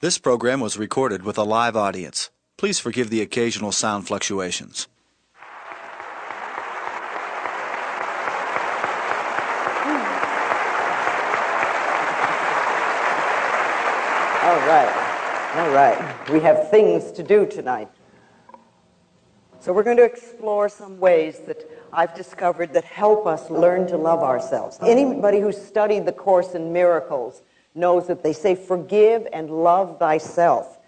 This program was recorded with a live audience. Please forgive the occasional sound fluctuations. All right. All right. We have things to do tonight. So we're going to explore some ways that I've discovered that help us learn to love ourselves. Anybody who studied the Course in Miracles knows that they say, forgive and love thyself.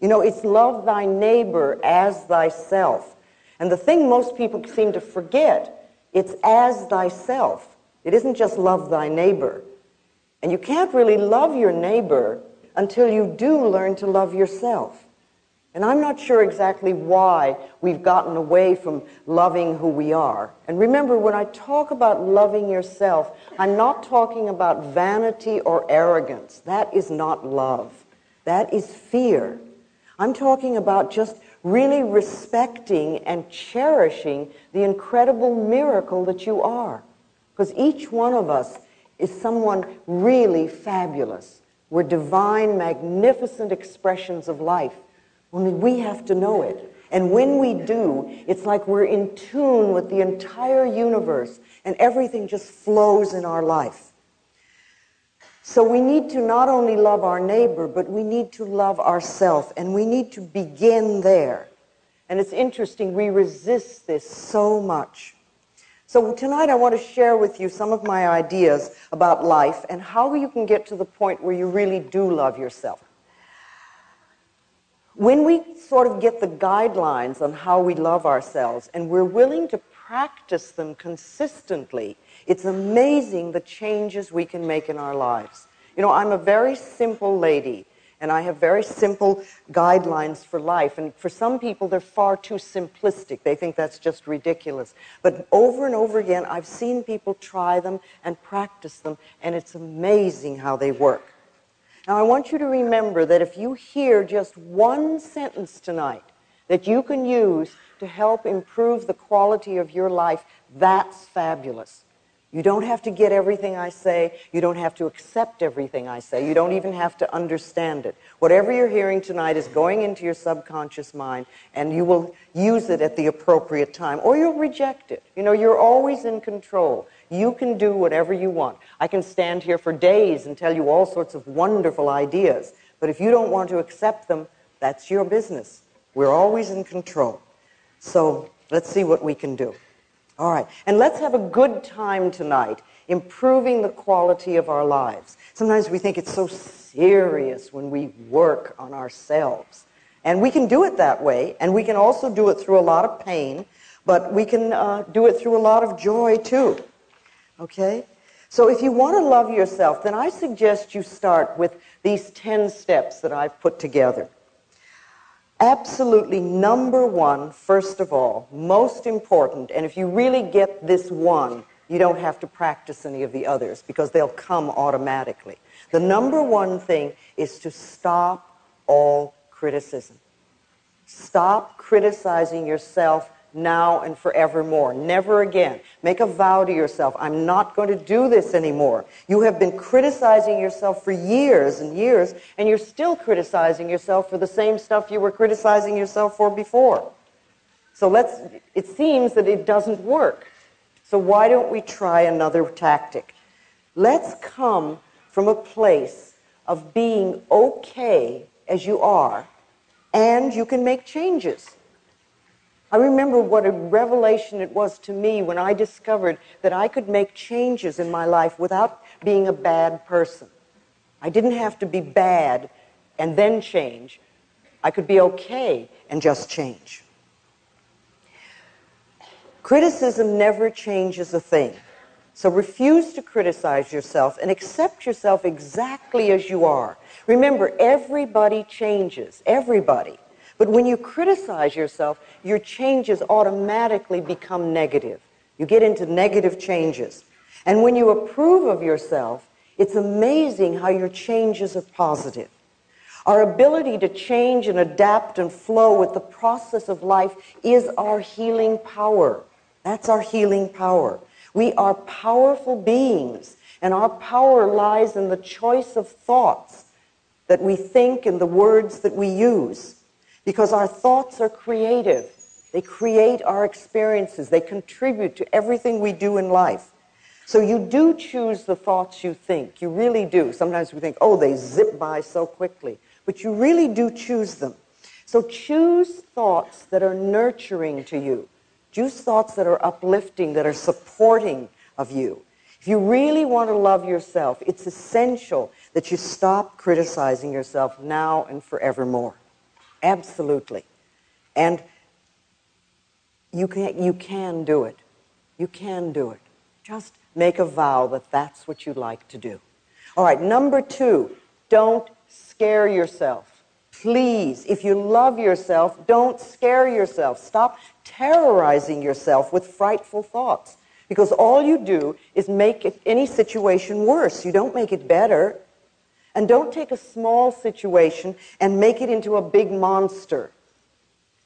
You know, it's love thy neighbor as thyself. And the thing most people seem to forget, it's as thyself. It isn't just love thy neighbor. And you can't really love your neighbor until you do learn to love yourself. And I'm not sure exactly why we've gotten away from loving who we are. And remember, when I talk about loving yourself, I'm not talking about vanity or arrogance. That is not love. That is fear. I'm talking about just really respecting and cherishing the incredible miracle that you are. Because each one of us is someone really fabulous. We're divine, magnificent expressions of life. Only we have to know it. And when we do, it's like we're in tune with the entire universe and everything just flows in our life. So we need to not only love our neighbor, but we need to love ourselves, and we need to begin there. And it's interesting, we resist this so much. So tonight I want to share with you some of my ideas about life and how you can get to the point where you really do love yourself. When we sort of get the guidelines on how we love ourselves and we're willing to practice them consistently, it's amazing the changes we can make in our lives. You know, I'm a very simple lady and I have very simple guidelines for life. And for some people, they're far too simplistic. They think that's just ridiculous. But over and over again, I've seen people try them and practice them, and it's amazing how they work. Now, I want you to remember that if you hear just one sentence tonight that you can use to help improve the quality of your life, that's fabulous. You don't have to get everything I say. You don't have to accept everything I say. You don't even have to understand it. Whatever you're hearing tonight is going into your subconscious mind, and you will use it at the appropriate time, or you'll reject it. You know, you're always in control. You can do whatever you want. I can stand here for days and tell you all sorts of wonderful ideas, but if you don't want to accept them, that's your business. We're always in control. So let's see what we can do. All right, and let's have a good time tonight improving the quality of our lives. Sometimes we think it's so serious when we work on ourselves. And we can do it that way, and we can also do it through a lot of pain, but we can uh, do it through a lot of joy too. Okay? So if you want to love yourself, then I suggest you start with these 10 steps that I've put together. Absolutely number one, first of all, most important, and if you really get this one, you don't have to practice any of the others because they'll come automatically. The number one thing is to stop all criticism. Stop criticizing yourself now and forevermore. Never again. Make a vow to yourself I'm not going to do this anymore. You have been criticizing yourself for years and years, and you're still criticizing yourself for the same stuff you were criticizing yourself for before. So let's, it seems that it doesn't work. So why don't we try another tactic? Let's come from a place of being okay as you are, and you can make changes. I remember what a revelation it was to me when I discovered that I could make changes in my life without being a bad person. I didn't have to be bad and then change. I could be okay and just change. Criticism never changes a thing. So refuse to criticize yourself and accept yourself exactly as you are. Remember, everybody changes. Everybody. But when you criticize yourself, your changes automatically become negative. You get into negative changes. And when you approve of yourself, it's amazing how your changes are positive. Our ability to change and adapt and flow with the process of life is our healing power. That's our healing power. We are powerful beings, and our power lies in the choice of thoughts. that we think and the words that we use. Because our thoughts are creative. They create our experiences. They contribute to everything we do in life. So you do choose the thoughts you think. You really do. Sometimes we think, oh, they zip by so quickly. But you really do choose them. So choose thoughts that are nurturing to you. Choose thoughts that are uplifting, that are supporting of you. If you really want to love yourself, it's essential that you stop criticizing yourself now and forevermore. Absolutely. And you can, you can do it. You can do it. Just make a vow that that's what you'd like to do. All right, number two, don't scare yourself. Please, if you love yourself, don't scare yourself. Stop terrorizing yourself with frightful thoughts. Because all you do is make any situation worse. You don't make it better. And don't take a small situation and make it into a big monster.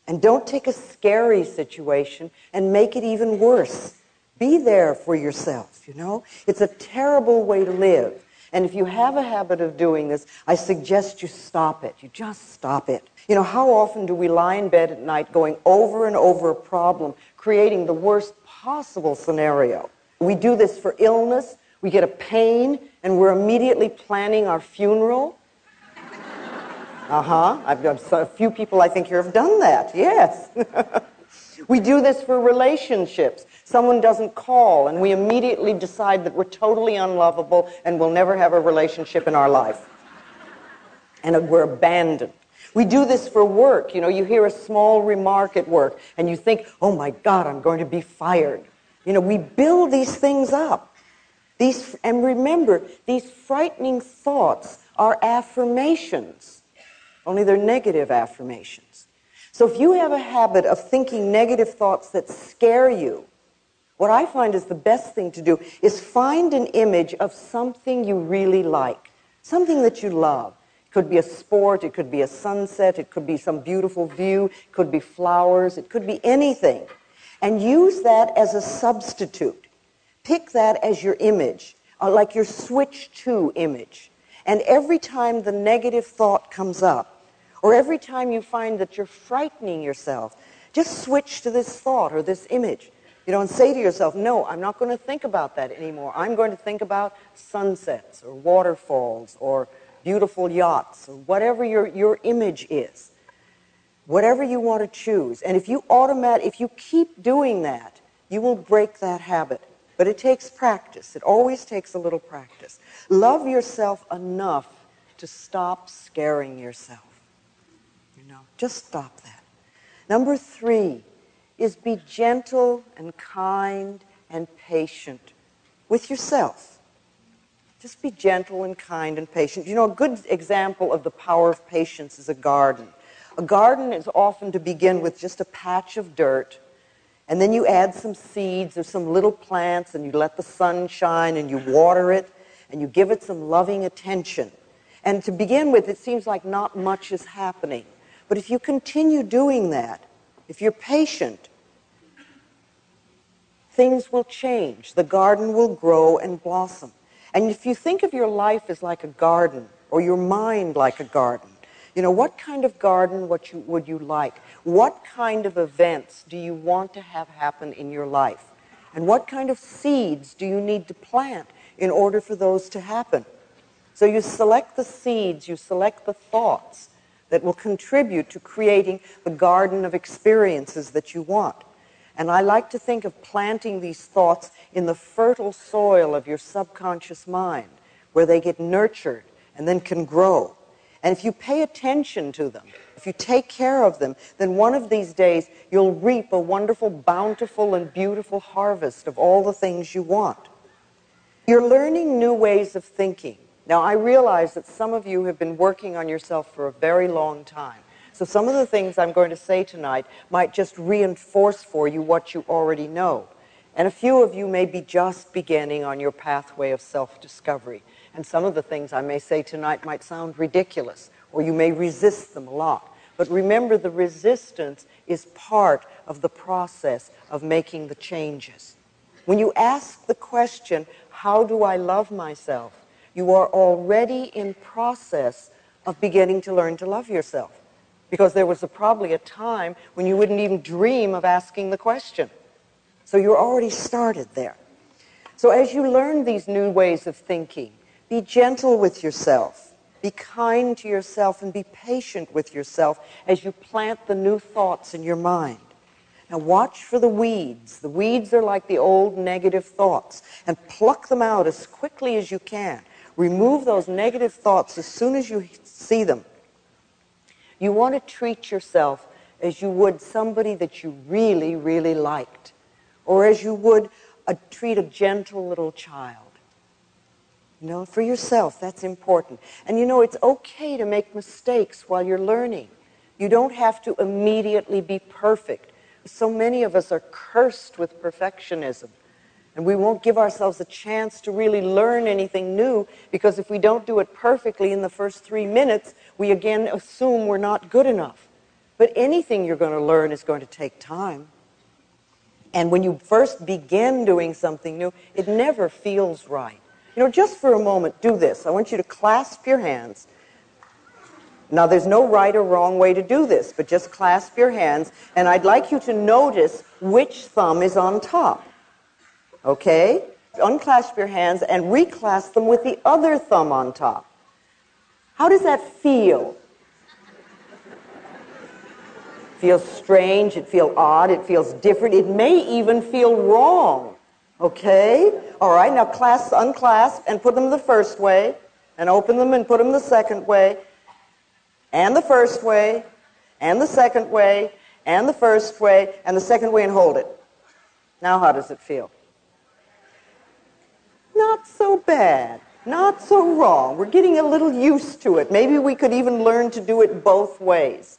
And don't take a scary situation and make it even worse. Be there for yourself, you know? It's a terrible way to live. And if you have a habit of doing this, I suggest you stop it. You just stop it. You know, how often do we lie in bed at night going over and over a problem, creating the worst possible scenario? We do this for illness, we get a pain, and we're immediately planning our funeral. Uh huh. I've got a few people I think here have done that. Yes. we do this for relationships. Someone doesn't call, and we immediately decide that we're totally unlovable and we'll never have a relationship in our life. And we're abandoned. We do this for work. You know, you hear a small remark at work and you think, oh my God, I'm going to be fired. You know, we build these things up. These, and remember, these frightening thoughts are affirmations, only they're negative affirmations. So if you have a habit of thinking negative thoughts that scare you, what I find is the best thing to do is find an image of something you really like, something that you love. It could be a sport, it could be a sunset, it could be some beautiful view, it could be flowers, it could be anything. And use that as a substitute. Pick that as your image, uh, like your switch to image. And every time the negative thought comes up, or every time you find that you're frightening yourself, just switch to this thought or this image. You don't say to yourself, no, I'm not going to think about that anymore. I'm going to think about sunsets or waterfalls or beautiful yachts or whatever your, your image is. Whatever you want to choose. And if you automat, if you keep doing that, you will break that habit. But it takes practice. It always takes a little practice. Love yourself enough to stop scaring yourself. You know, just stop that. Number three is be gentle and kind and patient with yourself. Just be gentle and kind and patient. You know, a good example of the power of patience is a garden. A garden is often to begin with just a patch of dirt and then you add some seeds or some little plants and you let the sun shine and you water it and you give it some loving attention. And to begin with, it seems like not much is happening. But if you continue doing that, if you're patient, things will change. The garden will grow and blossom. And if you think of your life as like a garden or your mind like a garden, you know, what kind of garden what you, would you like? What kind of events do you want to have happen in your life? And what kind of seeds do you need to plant in order for those to happen? So you select the seeds, you select the thoughts that will contribute to creating the garden of experiences that you want. And I like to think of planting these thoughts in the fertile soil of your subconscious mind, where they get nurtured and then can grow. And if you pay attention to them, if you take care of them, then one of these days you'll reap a wonderful, bountiful, and beautiful harvest of all the things you want. You're learning new ways of thinking. Now, I realize that some of you have been working on yourself for a very long time. So some of the things I'm going to say tonight might just reinforce for you what you already know. And a few of you may be just beginning on your pathway of self-discovery. And some of the things I may say tonight might sound ridiculous, or you may resist them a lot. But remember, the resistance is part of the process of making the changes. When you ask the question, how do I love myself? You are already in process of beginning to learn to love yourself. Because there was a, probably a time when you wouldn't even dream of asking the question. So you're already started there. So as you learn these new ways of thinking, be gentle with yourself. Be kind to yourself and be patient with yourself as you plant the new thoughts in your mind. Now watch for the weeds. The weeds are like the old negative thoughts and pluck them out as quickly as you can. Remove those negative thoughts as soon as you see them. You want to treat yourself as you would somebody that you really, really liked, or as you would a, treat a gentle little child. You know, for yourself, that's important. And you know, it's okay to make mistakes while you're learning. You don't have to immediately be perfect. So many of us are cursed with perfectionism. And we won't give ourselves a chance to really learn anything new because if we don't do it perfectly in the first three minutes, we again assume we're not good enough. But anything you're going to learn is going to take time. And when you first begin doing something new, it never feels right. You know, just for a moment, do this. I want you to clasp your hands. Now, there's no right or wrong way to do this, but just clasp your hands, and I'd like you to notice which thumb is on top. Okay? Unclasp your hands and reclasp them with the other thumb on top. How does that feel? feels strange, it feels odd, it feels different, it may even feel wrong. Okay? All right, now clasp, unclasp, and put them the first way, and open them and put them the second way, and the first way, and the second way, and the first way, and the second way, and hold it. Now, how does it feel? not so bad, not so wrong. We're getting a little used to it. Maybe we could even learn to do it both ways.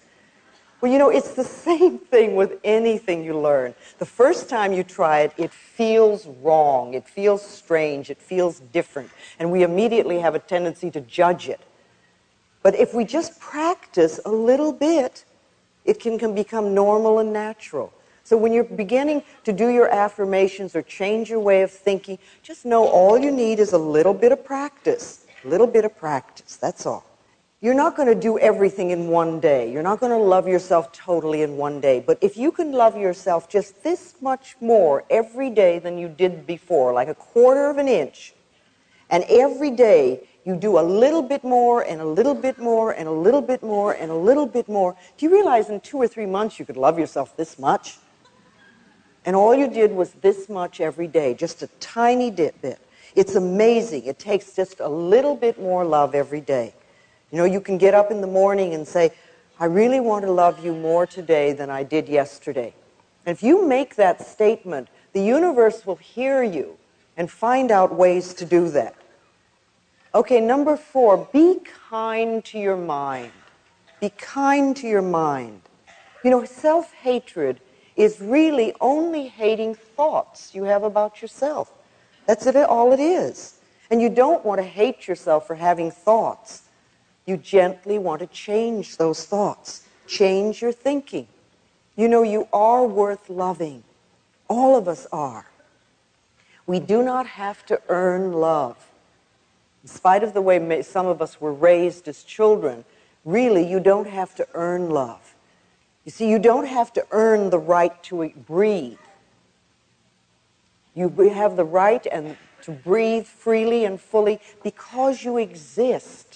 Well, you know, it's the same thing with anything you learn. The first time you try it, it feels wrong, it feels strange, it feels different, and we immediately have a tendency to judge it. But if we just practice a little bit, it can, can become normal and natural. So when you're beginning to do your affirmations or change your way of thinking, just know all you need is a little bit of practice. A little bit of practice, that's all. You're not going to do everything in one day. You're not going to love yourself totally in one day. But if you can love yourself just this much more every day than you did before, like a quarter of an inch, and every day you do a little bit more and a little bit more and a little bit more and a little bit more, do you realize in two or three months you could love yourself this much? And all you did was this much every day, just a tiny bit. It's amazing. It takes just a little bit more love every day. You know, you can get up in the morning and say, I really want to love you more today than I did yesterday. And if you make that statement, the universe will hear you and find out ways to do that. Okay, number four, be kind to your mind. Be kind to your mind. You know, self hatred is really only hating thoughts you have about yourself. That's it, all it is. And you don't want to hate yourself for having thoughts. You gently want to change those thoughts, change your thinking. You know, you are worth loving. All of us are. We do not have to earn love. In spite of the way some of us were raised as children, really, you don't have to earn love. You see, you don't have to earn the right to breathe. You have the right and to breathe freely and fully because you exist.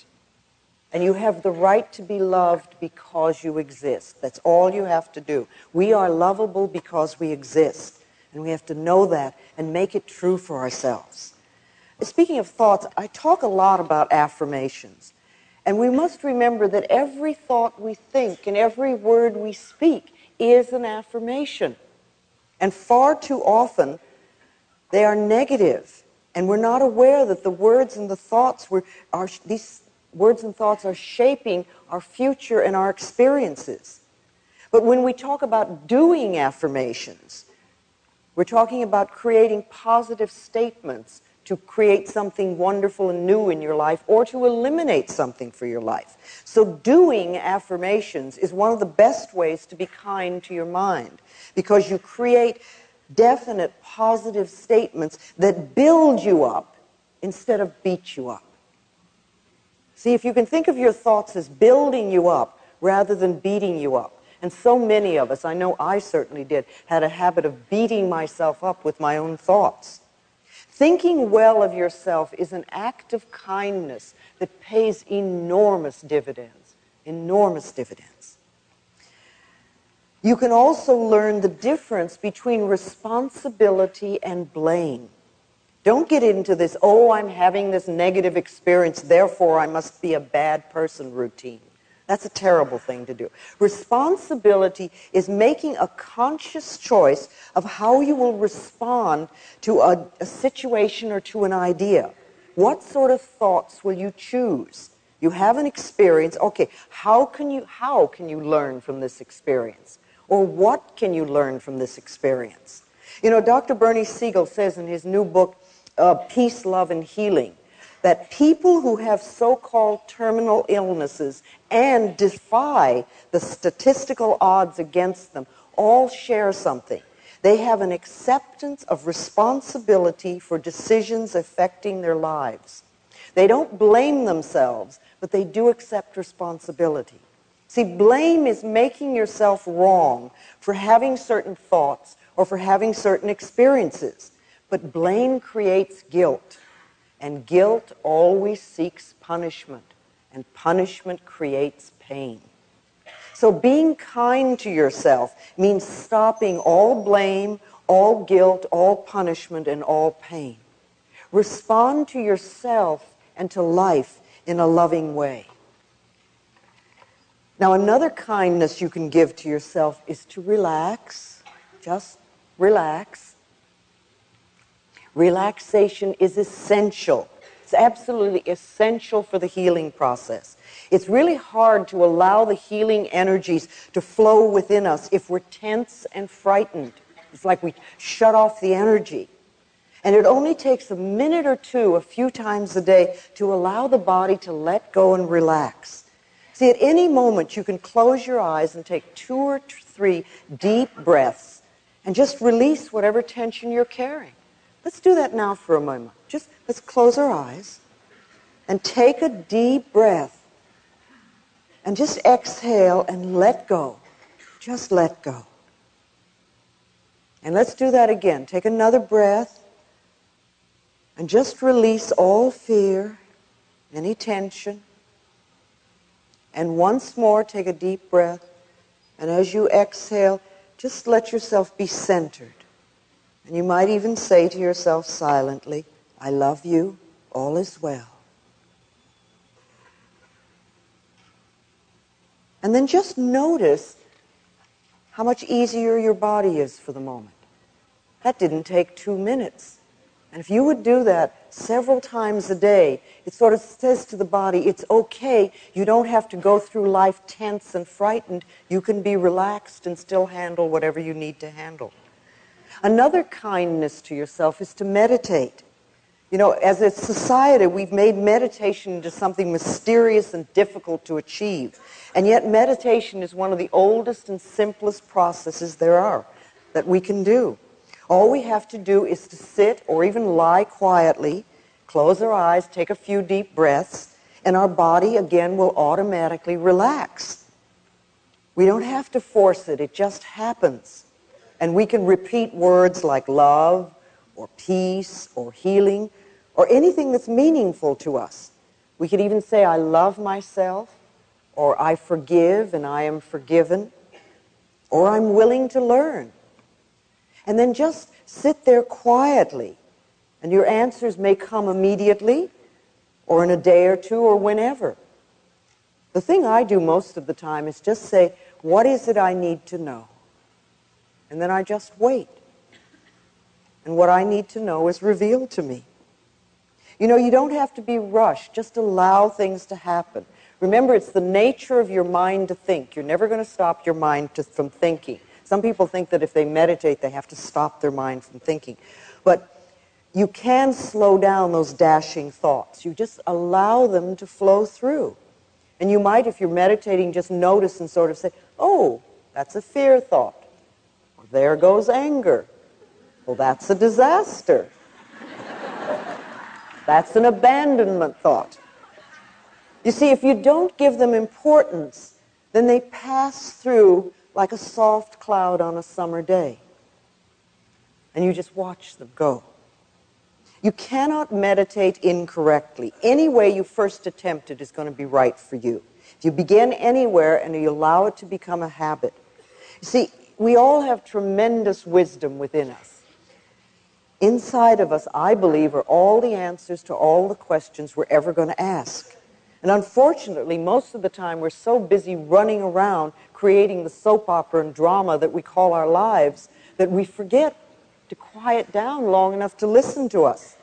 And you have the right to be loved because you exist. That's all you have to do. We are lovable because we exist. And we have to know that and make it true for ourselves. Speaking of thoughts, I talk a lot about affirmations. And we must remember that every thought we think and every word we speak is an affirmation. And far too often, they are negative, and we're not aware that the words and the thoughts were, are, these words and thoughts are shaping our future and our experiences. But when we talk about doing affirmations, we're talking about creating positive statements to create something wonderful and new in your life or to eliminate something for your life. So, doing affirmations is one of the best ways to be kind to your mind because you create definite positive statements that build you up instead of beat you up. See, if you can think of your thoughts as building you up rather than beating you up, and so many of us, I know I certainly did, had a habit of beating myself up with my own thoughts. Thinking well of yourself is an act of kindness that pays enormous dividends, enormous dividends. You can also learn the difference between responsibility and blame. Don't get into this, oh, I'm having this negative experience, therefore I must be a bad person routine. That's a terrible thing to do. Responsibility is making a conscious choice of how you will respond to a, a, situation or to an idea. What sort of thoughts will you choose? You have an experience. Okay, how can you how can you learn from this experience? Or what can you learn from this experience? You know, Dr. Bernie Siegel says in his new book, uh, Peace, Love, and Healing, that people who have so called terminal illnesses and defy the statistical odds against them all share something. They have an acceptance of responsibility for decisions affecting their lives. They don't blame themselves, but they do accept responsibility. See, blame is making yourself wrong for having certain thoughts or for having certain experiences. But blame creates guilt. And guilt always seeks punishment, and punishment creates pain. So being kind to yourself means stopping all blame, all guilt, all punishment, and all pain. Respond to yourself and to life in a loving way. Now, another kindness you can give to yourself is to relax. Just relax. Relaxation is essential. It's absolutely essential for the healing process. It's really hard to allow the healing energies to flow within us if we're tense and frightened. It's like we shut off the energy. And it only takes a minute or two, a few times a day, to allow the body to let go and relax. See, at any moment, you can close your eyes and take two or three deep breaths and just release whatever tension you're carrying. Let's do that now for a moment. Just let's close our eyes and take a deep breath. And just exhale and let go. Just let go. And let's do that again. Take another breath and just release all fear, any tension. And once more, take a deep breath. And as you exhale, just let yourself be centered. And you might even say to yourself silently, I love you, all is well. And then just notice how much easier your body is for the moment. That didn't take two minutes. And if you would do that several times a day, it sort of says to the body, it's okay. You don't have to go through life tense and frightened. You can be relaxed and still handle whatever you need to handle. Another kindness to yourself is to meditate. You know, as a society, we've made meditation into something mysterious and difficult to achieve. And yet, meditation is one of the oldest and simplest processes there are that we can do. All we have to do is to sit or even lie quietly, close our eyes, take a few deep breaths, and our body again will automatically relax. We don't have to force it, it just happens. And we can repeat words like love or peace or healing or anything that's meaningful to us. We could even say, I love myself, or I forgive and I am forgiven, or I'm willing to learn. And then just sit there quietly, and your answers may come immediately, or in a day or two, or whenever. The thing I do most of the time is just say, What is it I need to know? And then I just wait. And what I need to know is revealed to me. You know, you don't have to be rushed. Just allow things to happen. Remember, it's the nature of your mind to think. You're never going to stop your mind to, from thinking. Some people think that if they meditate, they have to stop their mind from thinking. But you can slow down those dashing thoughts. You just allow them to flow through. And you might, if you're meditating, just notice and sort of say, oh, that's a fear thought. There goes anger. Well, that's a disaster. that's an abandonment thought. You see, if you don't give them importance, then they pass through like a soft cloud on a summer day. And you just watch them go. You cannot meditate incorrectly. Any way you first attempt it is going to be right for you. If you begin anywhere and you allow it to become a habit. You see, we all have tremendous wisdom within us. Inside of us, I believe, are all the answers to all the questions we're ever going to ask. And unfortunately, most of the time, we're so busy running around creating the soap opera and drama that we call our lives that we forget to quiet down long enough to listen to us.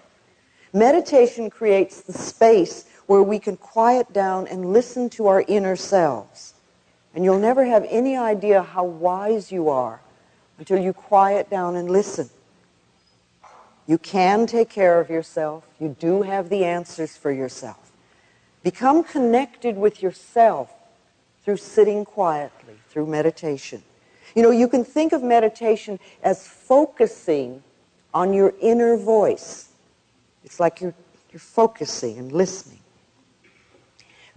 Meditation creates the space where we can quiet down and listen to our inner selves. And you'll never have any idea how wise you are until you quiet down and listen. You can take care of yourself. You do have the answers for yourself. Become connected with yourself through sitting quietly, through meditation. You know, you can think of meditation as focusing on your inner voice. It's like you're, you're focusing and listening.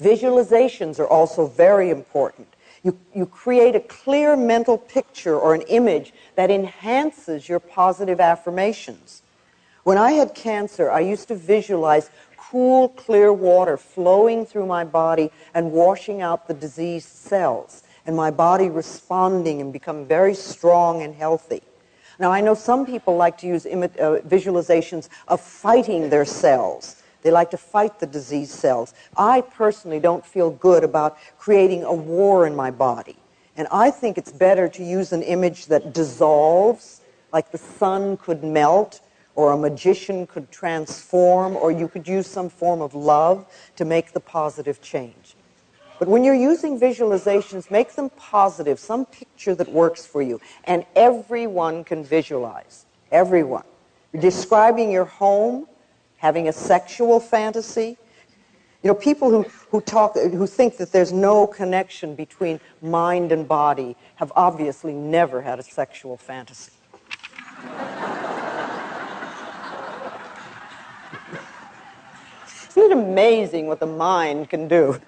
Visualizations are also very important. You, you create a clear mental picture or an image that enhances your positive affirmations. When I had cancer, I used to visualize cool, clear water flowing through my body and washing out the diseased cells, and my body responding and becoming very strong and healthy. Now, I know some people like to use uh, visualizations of fighting their cells. They like to fight the disease cells. I personally don't feel good about creating a war in my body. And I think it's better to use an image that dissolves, like the sun could melt or a magician could transform, or you could use some form of love to make the positive change. But when you're using visualizations, make them positive, some picture that works for you. And everyone can visualize. Everyone. You're describing your home, having a sexual fantasy. You know, people who, who talk, who think that there's no connection between mind and body have obviously never had a sexual fantasy. Isn't it amazing what the mind can do?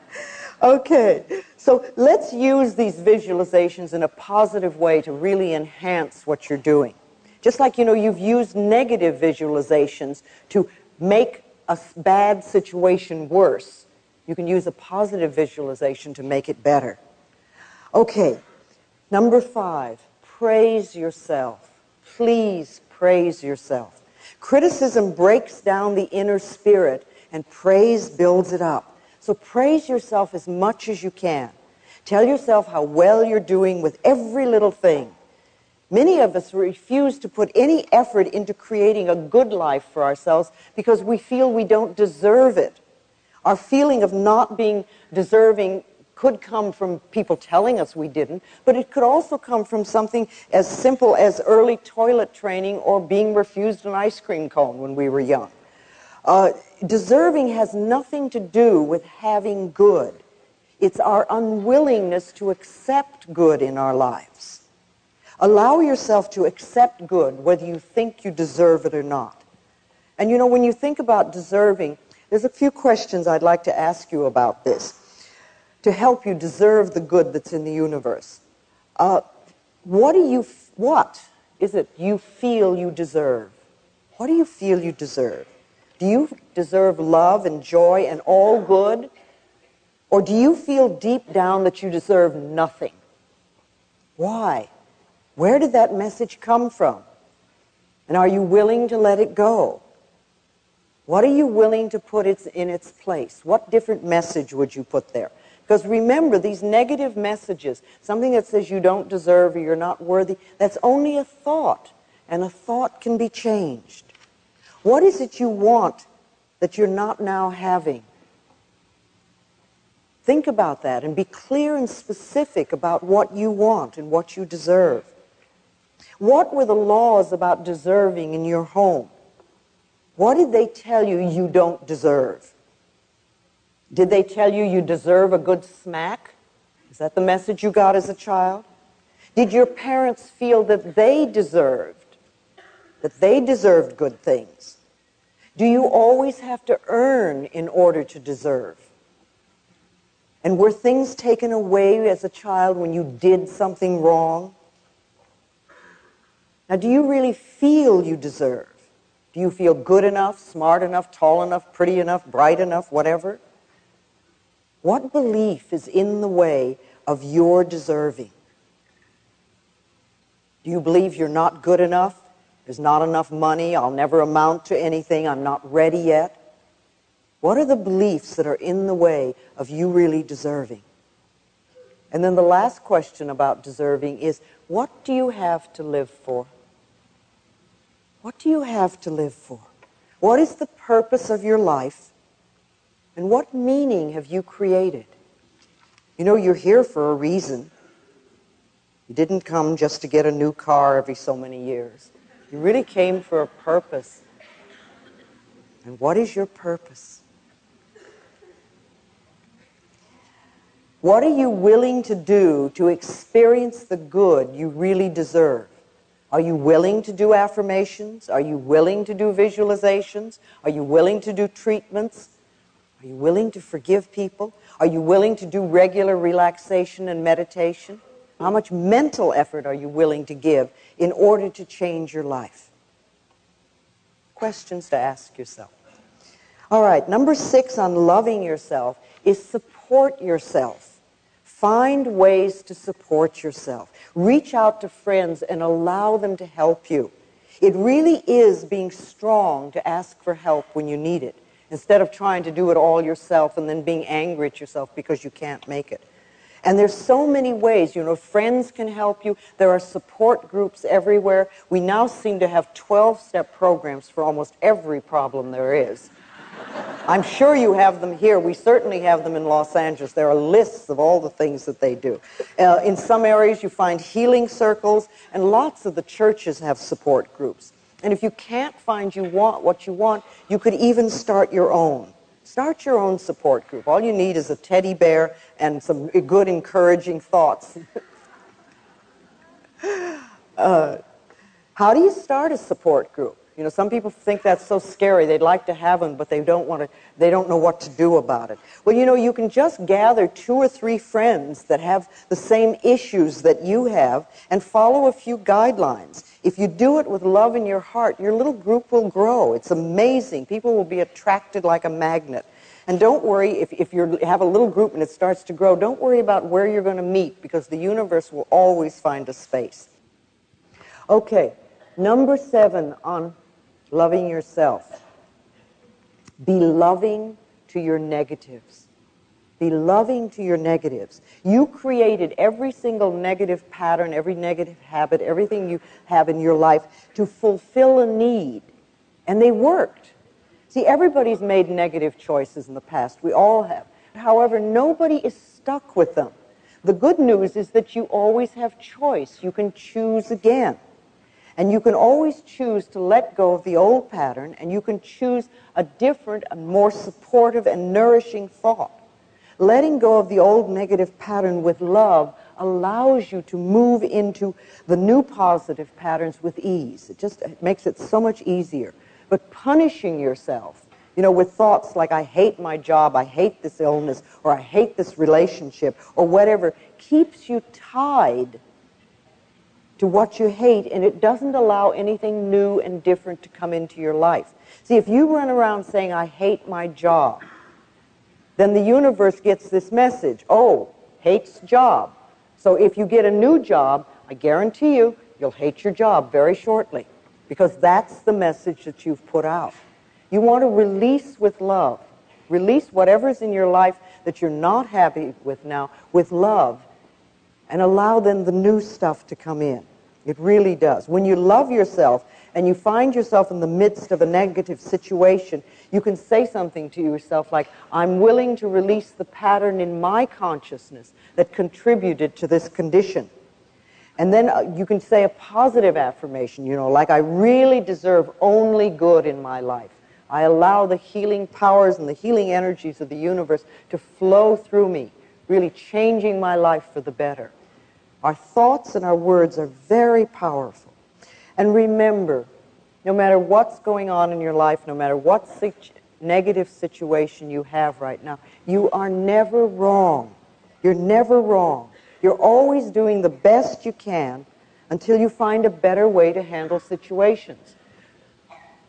Okay, so let's use these visualizations in a positive way to really enhance what you're doing. Just like, you know, you've used negative visualizations to make a bad situation worse, you can use a positive visualization to make it better. Okay, number five, praise yourself. Please praise yourself. Criticism breaks down the inner spirit and praise builds it up. So praise yourself as much as you can. Tell yourself how well you're doing with every little thing. Many of us refuse to put any effort into creating a good life for ourselves because we feel we don't deserve it. Our feeling of not being deserving could come from people telling us we didn't, but it could also come from something as simple as early toilet training or being refused an ice cream cone when we were young. Uh, deserving has nothing to do with having good. It's our unwillingness to accept good in our lives. Allow yourself to accept good, whether you think you deserve it or not. And you know, when you think about deserving, there's a few questions I'd like to ask you about this to help you deserve the good that's in the universe. Uh, what do you, what is it you feel you deserve? What do you feel you deserve? Do you deserve love and joy and all good? Or do you feel deep down that you deserve nothing? Why? Where did that message come from? And are you willing to let it go? What are you willing to put in its place? What different message would you put there? Because remember, these negative messages, something that says you don't deserve or you're not worthy, that's only a thought. And a thought can be changed. What is it you want that you're not now having? Think about that and be clear and specific about what you want and what you deserve. What were the laws about deserving in your home? What did they tell you you don't deserve? Did they tell you you deserve a good smack? Is that the message you got as a child? Did your parents feel that they deserved, that they deserved good things? Do you always have to earn in order to deserve? And were things taken away as a child when you did something wrong? Now, do you really feel you deserve? Do you feel good enough, smart enough, tall enough, pretty enough, bright enough, whatever? What belief is in the way of your deserving? Do you believe you're not good enough? There's not enough money. I'll never amount to anything. I'm not ready yet. What are the beliefs that are in the way of you really deserving? And then the last question about deserving is what do you have to live for? What do you have to live for? What is the purpose of your life? And what meaning have you created? You know, you're here for a reason. You didn't come just to get a new car every so many years. You really came for a purpose. And what is your purpose? What are you willing to do to experience the good you really deserve? Are you willing to do affirmations? Are you willing to do visualizations? Are you willing to do treatments? Are you willing to forgive people? Are you willing to do regular relaxation and meditation? How much mental effort are you willing to give in order to change your life? Questions to ask yourself. All right, number six on loving yourself is support yourself. Find ways to support yourself. Reach out to friends and allow them to help you. It really is being strong to ask for help when you need it, instead of trying to do it all yourself and then being angry at yourself because you can't make it. And there's so many ways, you know, friends can help you. There are support groups everywhere. We now seem to have 12-step programs for almost every problem there is. I'm sure you have them here. We certainly have them in Los Angeles. There are lists of all the things that they do. Uh, in some areas, you find healing circles, and lots of the churches have support groups. And if you can't find you want what you want, you could even start your own. Start your own support group. All you need is a teddy bear and some good, encouraging thoughts. uh, how do you start a support group? You know, some people think that's so scary. They'd like to have them, but they don't want to. They don't know what to do about it. Well, you know, you can just gather two or three friends that have the same issues that you have, and follow a few guidelines. If you do it with love in your heart, your little group will grow. It's amazing. People will be attracted like a magnet. And don't worry if, if you have a little group and it starts to grow, don't worry about where you're going to meet because the universe will always find a space. Okay, number seven on loving yourself. Be loving to your negatives. Be loving to your negatives. You created every single negative pattern, every negative habit, everything you have in your life to fulfill a need. And they worked. See, everybody's made negative choices in the past. We all have. However, nobody is stuck with them. The good news is that you always have choice. You can choose again. And you can always choose to let go of the old pattern, and you can choose a different and more supportive and nourishing thought. Letting go of the old negative pattern with love allows you to move into the new positive patterns with ease. It just it makes it so much easier. But punishing yourself, you know, with thoughts like, I hate my job, I hate this illness, or I hate this relationship, or whatever, keeps you tied to what you hate, and it doesn't allow anything new and different to come into your life. See, if you run around saying, I hate my job, then the universe gets this message oh, hates job. So if you get a new job, I guarantee you, you'll hate your job very shortly because that's the message that you've put out. You want to release with love. Release whatever's in your life that you're not happy with now with love and allow then the new stuff to come in. It really does. When you love yourself and you find yourself in the midst of a negative situation, you can say something to yourself like, I'm willing to release the pattern in my consciousness that contributed to this condition. And then uh, you can say a positive affirmation, you know, like, I really deserve only good in my life. I allow the healing powers and the healing energies of the universe to flow through me, really changing my life for the better. Our thoughts and our words are very powerful. And remember, no matter what's going on in your life, no matter what negative situation you have right now, you are never wrong. You're never wrong. You're always doing the best you can until you find a better way to handle situations.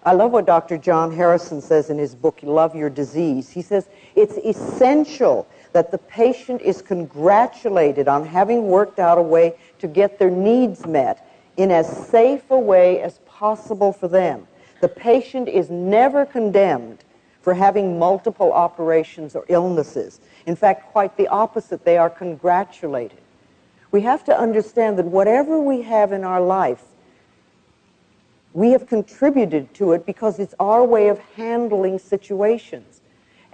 I love what Dr. John Harrison says in his book, Love Your Disease. He says it's essential that the patient is congratulated on having worked out a way to get their needs met in as safe a way as possible for them. The patient is never condemned for having multiple operations or illnesses. In fact, quite the opposite. They are congratulated. We have to understand that whatever we have in our life, we have contributed to it because it's our way of handling situations.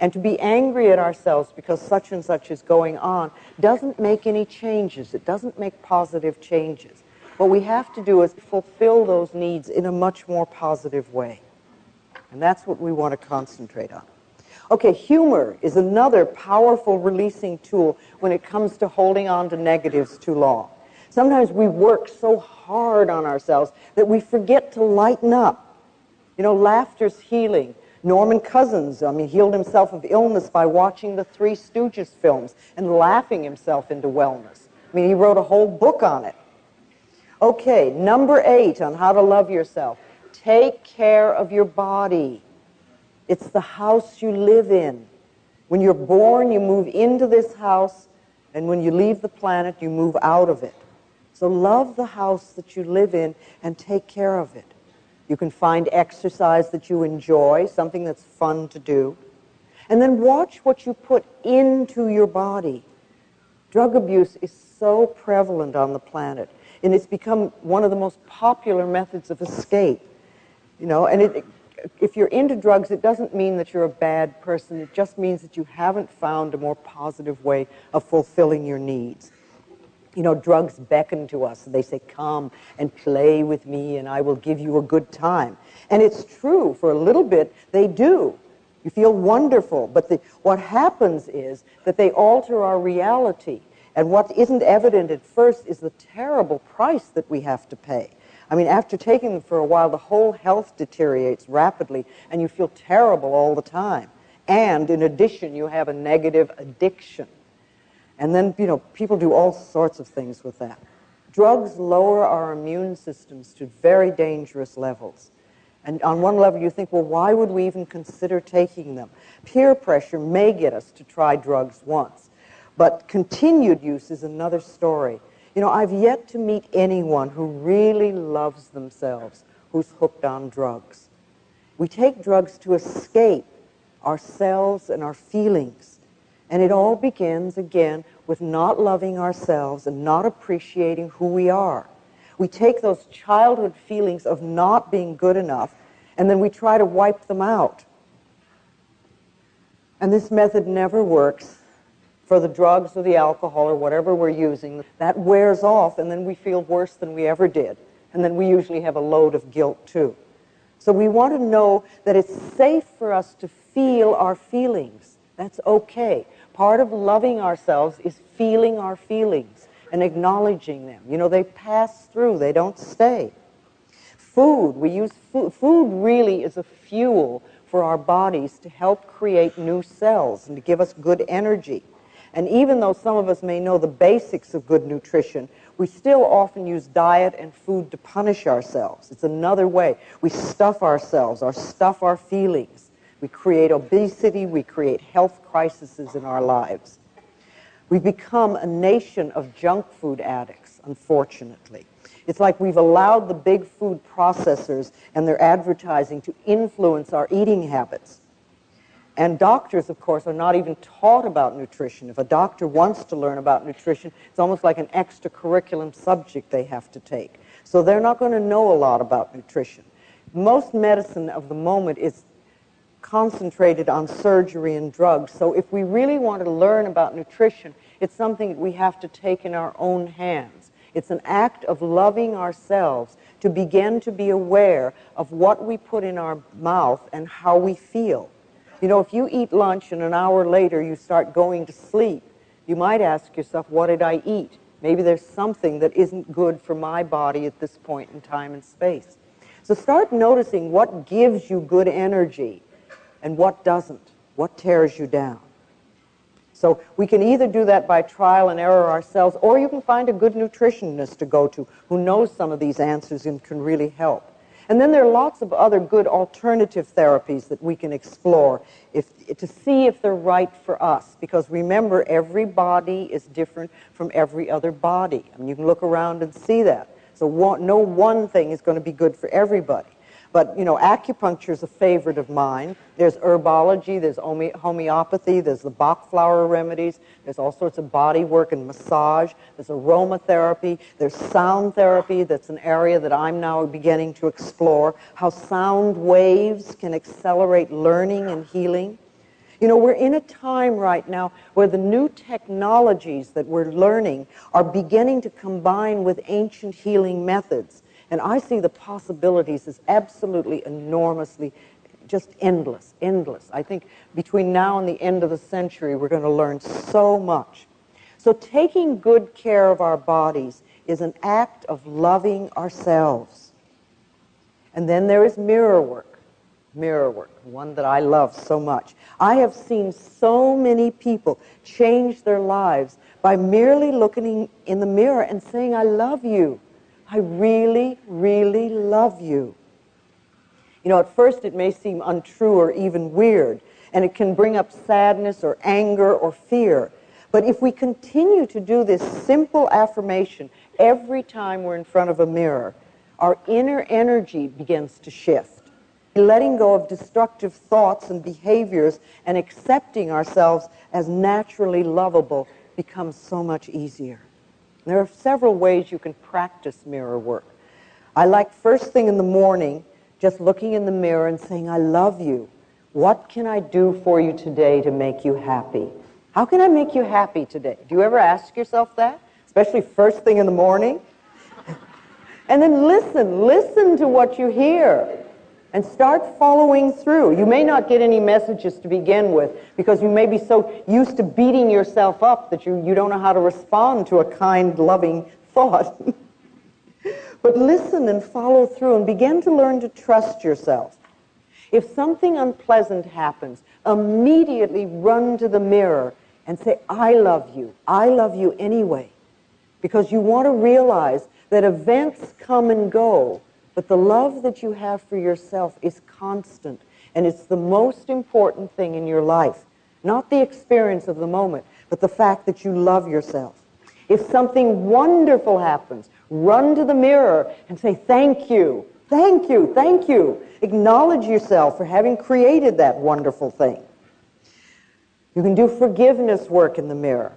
And to be angry at ourselves because such and such is going on doesn't make any changes. It doesn't make positive changes. What we have to do is fulfill those needs in a much more positive way. And that's what we want to concentrate on. Okay, humor is another powerful releasing tool when it comes to holding on to negatives too long. Sometimes we work so hard on ourselves that we forget to lighten up. You know, laughter's healing. Norman Cousins, um, I mean, healed himself of illness by watching the Three Stooges films and laughing himself into wellness. I mean, he wrote a whole book on it. Okay, number eight on how to love yourself. Take care of your body. It's the house you live in. When you're born, you move into this house, and when you leave the planet, you move out of it. So love the house that you live in and take care of it. You can find exercise that you enjoy, something that's fun to do. And then watch what you put into your body. Drug abuse is so prevalent on the planet, and it's become one of the most popular methods of escape. You know, and it, if you're into drugs, it doesn't mean that you're a bad person. It just means that you haven't found a more positive way of fulfilling your needs you know, drugs beckon to us. They say, come and play with me and I will give you a good time. And it's true, for a little bit, they do. You feel wonderful. But the, what happens is that they alter our reality. And what isn't evident at first is the terrible price that we have to pay. I mean, after taking them for a while, the whole health deteriorates rapidly and you feel terrible all the time. And in addition, you have a negative addiction. And then, you know, people do all sorts of things with that. Drugs lower our immune systems to very dangerous levels. And on one level, you think, well, why would we even consider taking them? Peer pressure may get us to try drugs once, but continued use is another story. You know, I've yet to meet anyone who really loves themselves who's hooked on drugs. We take drugs to escape ourselves and our feelings. And it all begins, again, with not loving ourselves and not appreciating who we are. We take those childhood feelings of not being good enough and then we try to wipe them out. And this method never works for the drugs or the alcohol or whatever we're using. That wears off and then we feel worse than we ever did. And then we usually have a load of guilt too. So we want to know that it's safe for us to feel our feelings. That's okay. Part of loving ourselves is feeling our feelings and acknowledging them. You know, they pass through, they don't stay. Food, we use food. Food really is a fuel for our bodies to help create new cells and to give us good energy. And even though some of us may know the basics of good nutrition, we still often use diet and food to punish ourselves. It's another way. We stuff ourselves or stuff our feelings. We create obesity, we create health crises in our lives. We've become a nation of junk food addicts, unfortunately. It's like we've allowed the big food processors and their advertising to influence our eating habits. And doctors, of course, are not even taught about nutrition. If a doctor wants to learn about nutrition, it's almost like an extracurriculum subject they have to take. So they're not going to know a lot about nutrition. Most medicine of the moment is concentrated on surgery and drugs. So if we really want to learn about nutrition, it's something that we have to take in our own hands. It's an act of loving ourselves to begin to be aware of what we put in our mouth and how we feel. You know, if you eat lunch and an hour later you start going to sleep, you might ask yourself, what did I eat? Maybe there's something that isn't good for my body at this point in time and space. So start noticing what gives you good energy and what doesn't, what tears you down. So we can either do that by trial and error ourselves, or you can find a good nutritionist to go to who knows some of these answers and can really help. And then there are lots of other good alternative therapies that we can explore if, to see if they're right for us. Because remember, every body is different from every other body. I mean, you can look around and see that. So no one thing is going to be good for everybody. But, you know, acupuncture is a favorite of mine. There's herbology, there's homeopathy, there's the Bach flower remedies, there's all sorts of body work and massage, there's aromatherapy, there's sound therapy. That's an area that I'm now beginning to explore, how sound waves can accelerate learning and healing. You know, we're in a time right now where the new technologies that we're learning are beginning to combine with ancient healing methods. And I see the possibilities as absolutely enormously, just endless, endless. I think between now and the end of the century, we're going to learn so much. So taking good care of our bodies is an act of loving ourselves. And then there is mirror work. Mirror work, one that I love so much. I have seen so many people change their lives by merely looking in the mirror and saying, I love you. I really, really love you. You know, at first it may seem untrue or even weird, and it can bring up sadness or anger or fear. But if we continue to do this simple affirmation every time we're in front of a mirror, our inner energy begins to shift. Letting go of destructive thoughts and behaviors and accepting ourselves as naturally lovable becomes so much easier. There are several ways you can practice mirror work. I like first thing in the morning, just looking in the mirror and saying, I love you. What can I do for you today to make you happy? How can I make you happy today? Do you ever ask yourself that? Especially first thing in the morning? and then listen, listen to what you hear and start following through. You may not get any messages to begin with because you may be so used to beating yourself up that you, you don't know how to respond to a kind, loving thought. but listen and follow through and begin to learn to trust yourself. If something unpleasant happens, immediately run to the mirror and say, I love you. I love you anyway. Because you want to realize that events come and go, but the love that you have for yourself is constant, and it's the most important thing in your life. Not the experience of the moment, but the fact that you love yourself. If something wonderful happens, run to the mirror and say, Thank you, thank you, thank you. Acknowledge yourself for having created that wonderful thing. You can do forgiveness work in the mirror.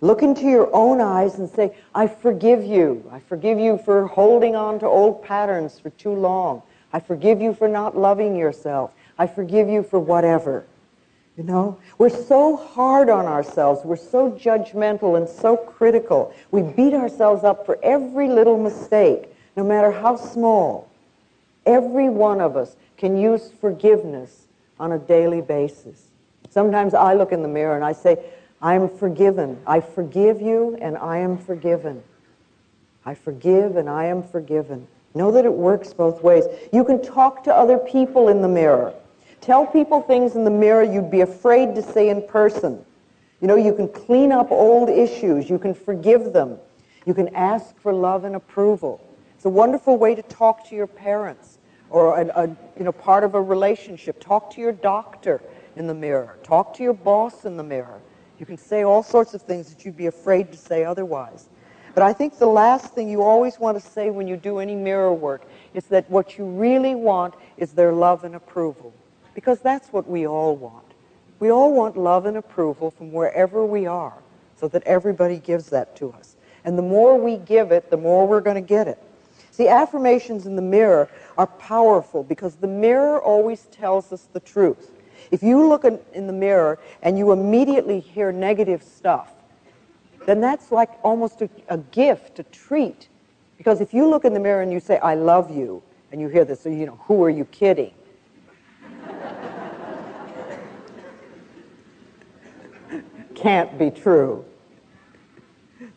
Look into your own eyes and say, I forgive you. I forgive you for holding on to old patterns for too long. I forgive you for not loving yourself. I forgive you for whatever. You know, we're so hard on ourselves. We're so judgmental and so critical. We beat ourselves up for every little mistake, no matter how small. Every one of us can use forgiveness on a daily basis. Sometimes I look in the mirror and I say, I am forgiven. I forgive you and I am forgiven. I forgive and I am forgiven. Know that it works both ways. You can talk to other people in the mirror. Tell people things in the mirror you'd be afraid to say in person. You know, you can clean up old issues. You can forgive them. You can ask for love and approval. It's a wonderful way to talk to your parents or a, a, you know, part of a relationship. Talk to your doctor in the mirror. Talk to your boss in the mirror. You can say all sorts of things that you'd be afraid to say otherwise. But I think the last thing you always want to say when you do any mirror work is that what you really want is their love and approval. Because that's what we all want. We all want love and approval from wherever we are so that everybody gives that to us. And the more we give it, the more we're going to get it. See, affirmations in the mirror are powerful because the mirror always tells us the truth. If you look in, in the mirror and you immediately hear negative stuff, then that's like almost a, a gift, a treat. Because if you look in the mirror and you say, I love you, and you hear this, so you know, who are you kidding? Can't be true.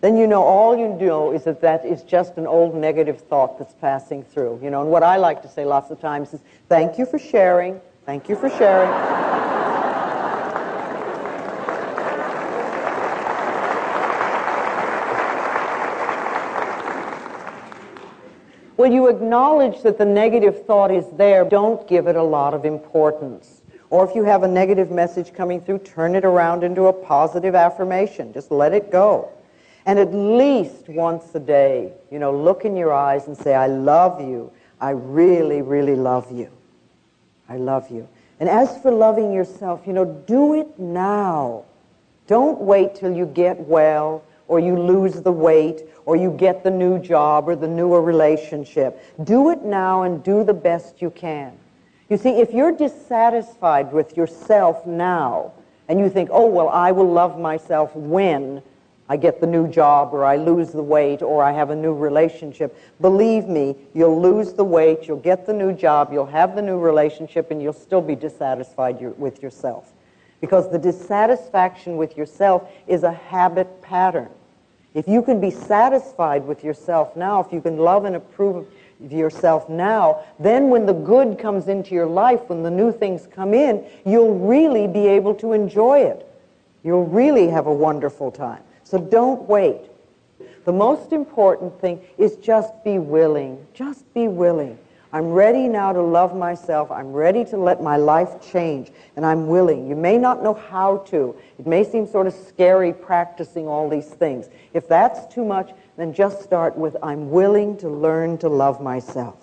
Then you know all you know is that that is just an old negative thought that's passing through. You know, and what I like to say lots of times is, thank you for sharing. Thank you for sharing. When you acknowledge that the negative thought is there, don't give it a lot of importance. Or if you have a negative message coming through, turn it around into a positive affirmation. Just let it go. And at least once a day, you know, look in your eyes and say, I love you. I really, really love you. I love you. And as for loving yourself, you know, do it now. Don't wait till you get well or you lose the weight or you get the new job or the newer relationship. Do it now and do the best you can. You see, if you're dissatisfied with yourself now and you think, oh, well, I will love myself when I get the new job or I lose the weight or I have a new relationship, believe me, you'll lose the weight, you'll get the new job, you'll have the new relationship, and you'll still be dissatisfied with yourself. Because the dissatisfaction with yourself is a habit pattern. If you can be satisfied with yourself now, if you can love and approve of yourself now, then when the good comes into your life, when the new things come in, you'll really be able to enjoy it. You'll really have a wonderful time. So don't wait. The most important thing is just be willing. Just be willing. I'm ready now to love myself. I'm ready to let my life change, and I'm willing. You may not know how to. It may seem sort of scary practicing all these things. If that's too much, then just start with I'm willing to learn to love myself.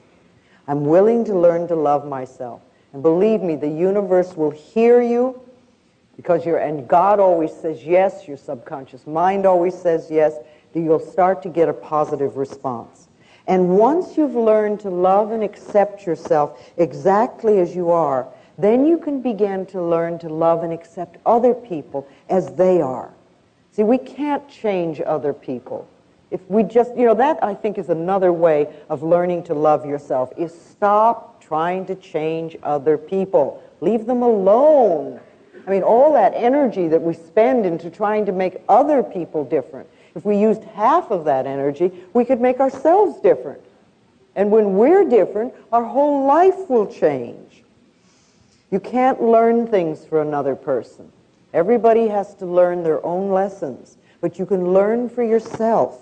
I'm willing to learn to love myself. And believe me, the universe will hear you because you're, and God always says yes, your subconscious mind always says yes, you'll start to get a positive response. And once you've learned to love and accept yourself exactly as you are, then you can begin to learn to love and accept other people as they are. See, we can't change other people. If we just, you know, that I think is another way of learning to love yourself, is stop trying to change other people. Leave them alone. I mean, all that energy that we spend into trying to make other people different if we used half of that energy, we could make ourselves different. And when we're different, our whole life will change. You can't learn things for another person. Everybody has to learn their own lessons, but you can learn for yourself.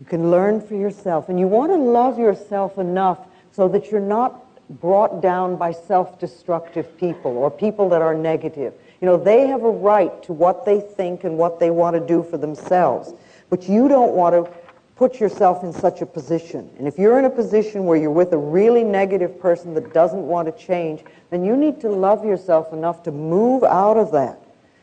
You can learn for yourself. And you want to love yourself enough so that you're not brought down by self-destructive people or people that are negative. You know, they have a right to what they think and what they want to do for themselves. But you don't want to put yourself in such a position. And if you're in a position where you're with a really negative person that doesn't want to change, then you need to love yourself enough to move out of that.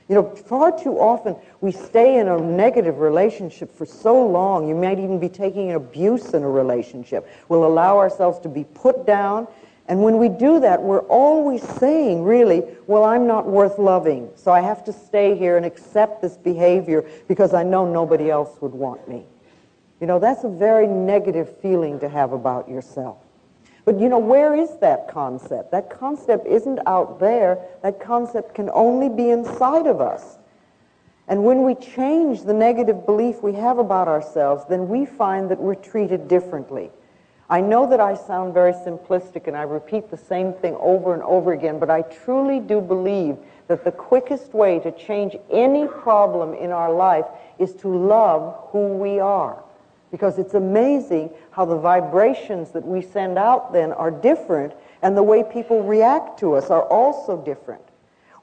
You know, far too often we stay in a negative relationship for so long. You might even be taking an abuse in a relationship. We'll allow ourselves to be put down and when we do that, we're always saying, really, well, I'm not worth loving, so I have to stay here and accept this behavior because I know nobody else would want me. You know, that's a very negative feeling to have about yourself. But, you know, where is that concept? That concept isn't out there. That concept can only be inside of us. And when we change the negative belief we have about ourselves, then we find that we're treated differently. I know that I sound very simplistic and I repeat the same thing over and over again, but I truly do believe that the quickest way to change any problem in our life is to love who we are. Because it's amazing how the vibrations that we send out then are different and the way people react to us are also different.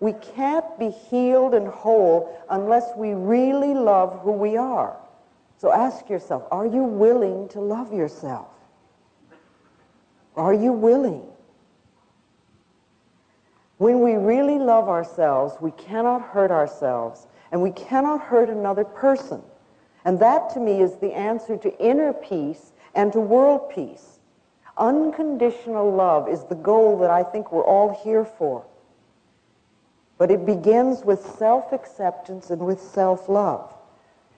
We can't be healed and whole unless we really love who we are. So ask yourself, are you willing to love yourself? Are you willing? When we really love ourselves, we cannot hurt ourselves and we cannot hurt another person. And that to me is the answer to inner peace and to world peace. Unconditional love is the goal that I think we're all here for. But it begins with self-acceptance and with self-love.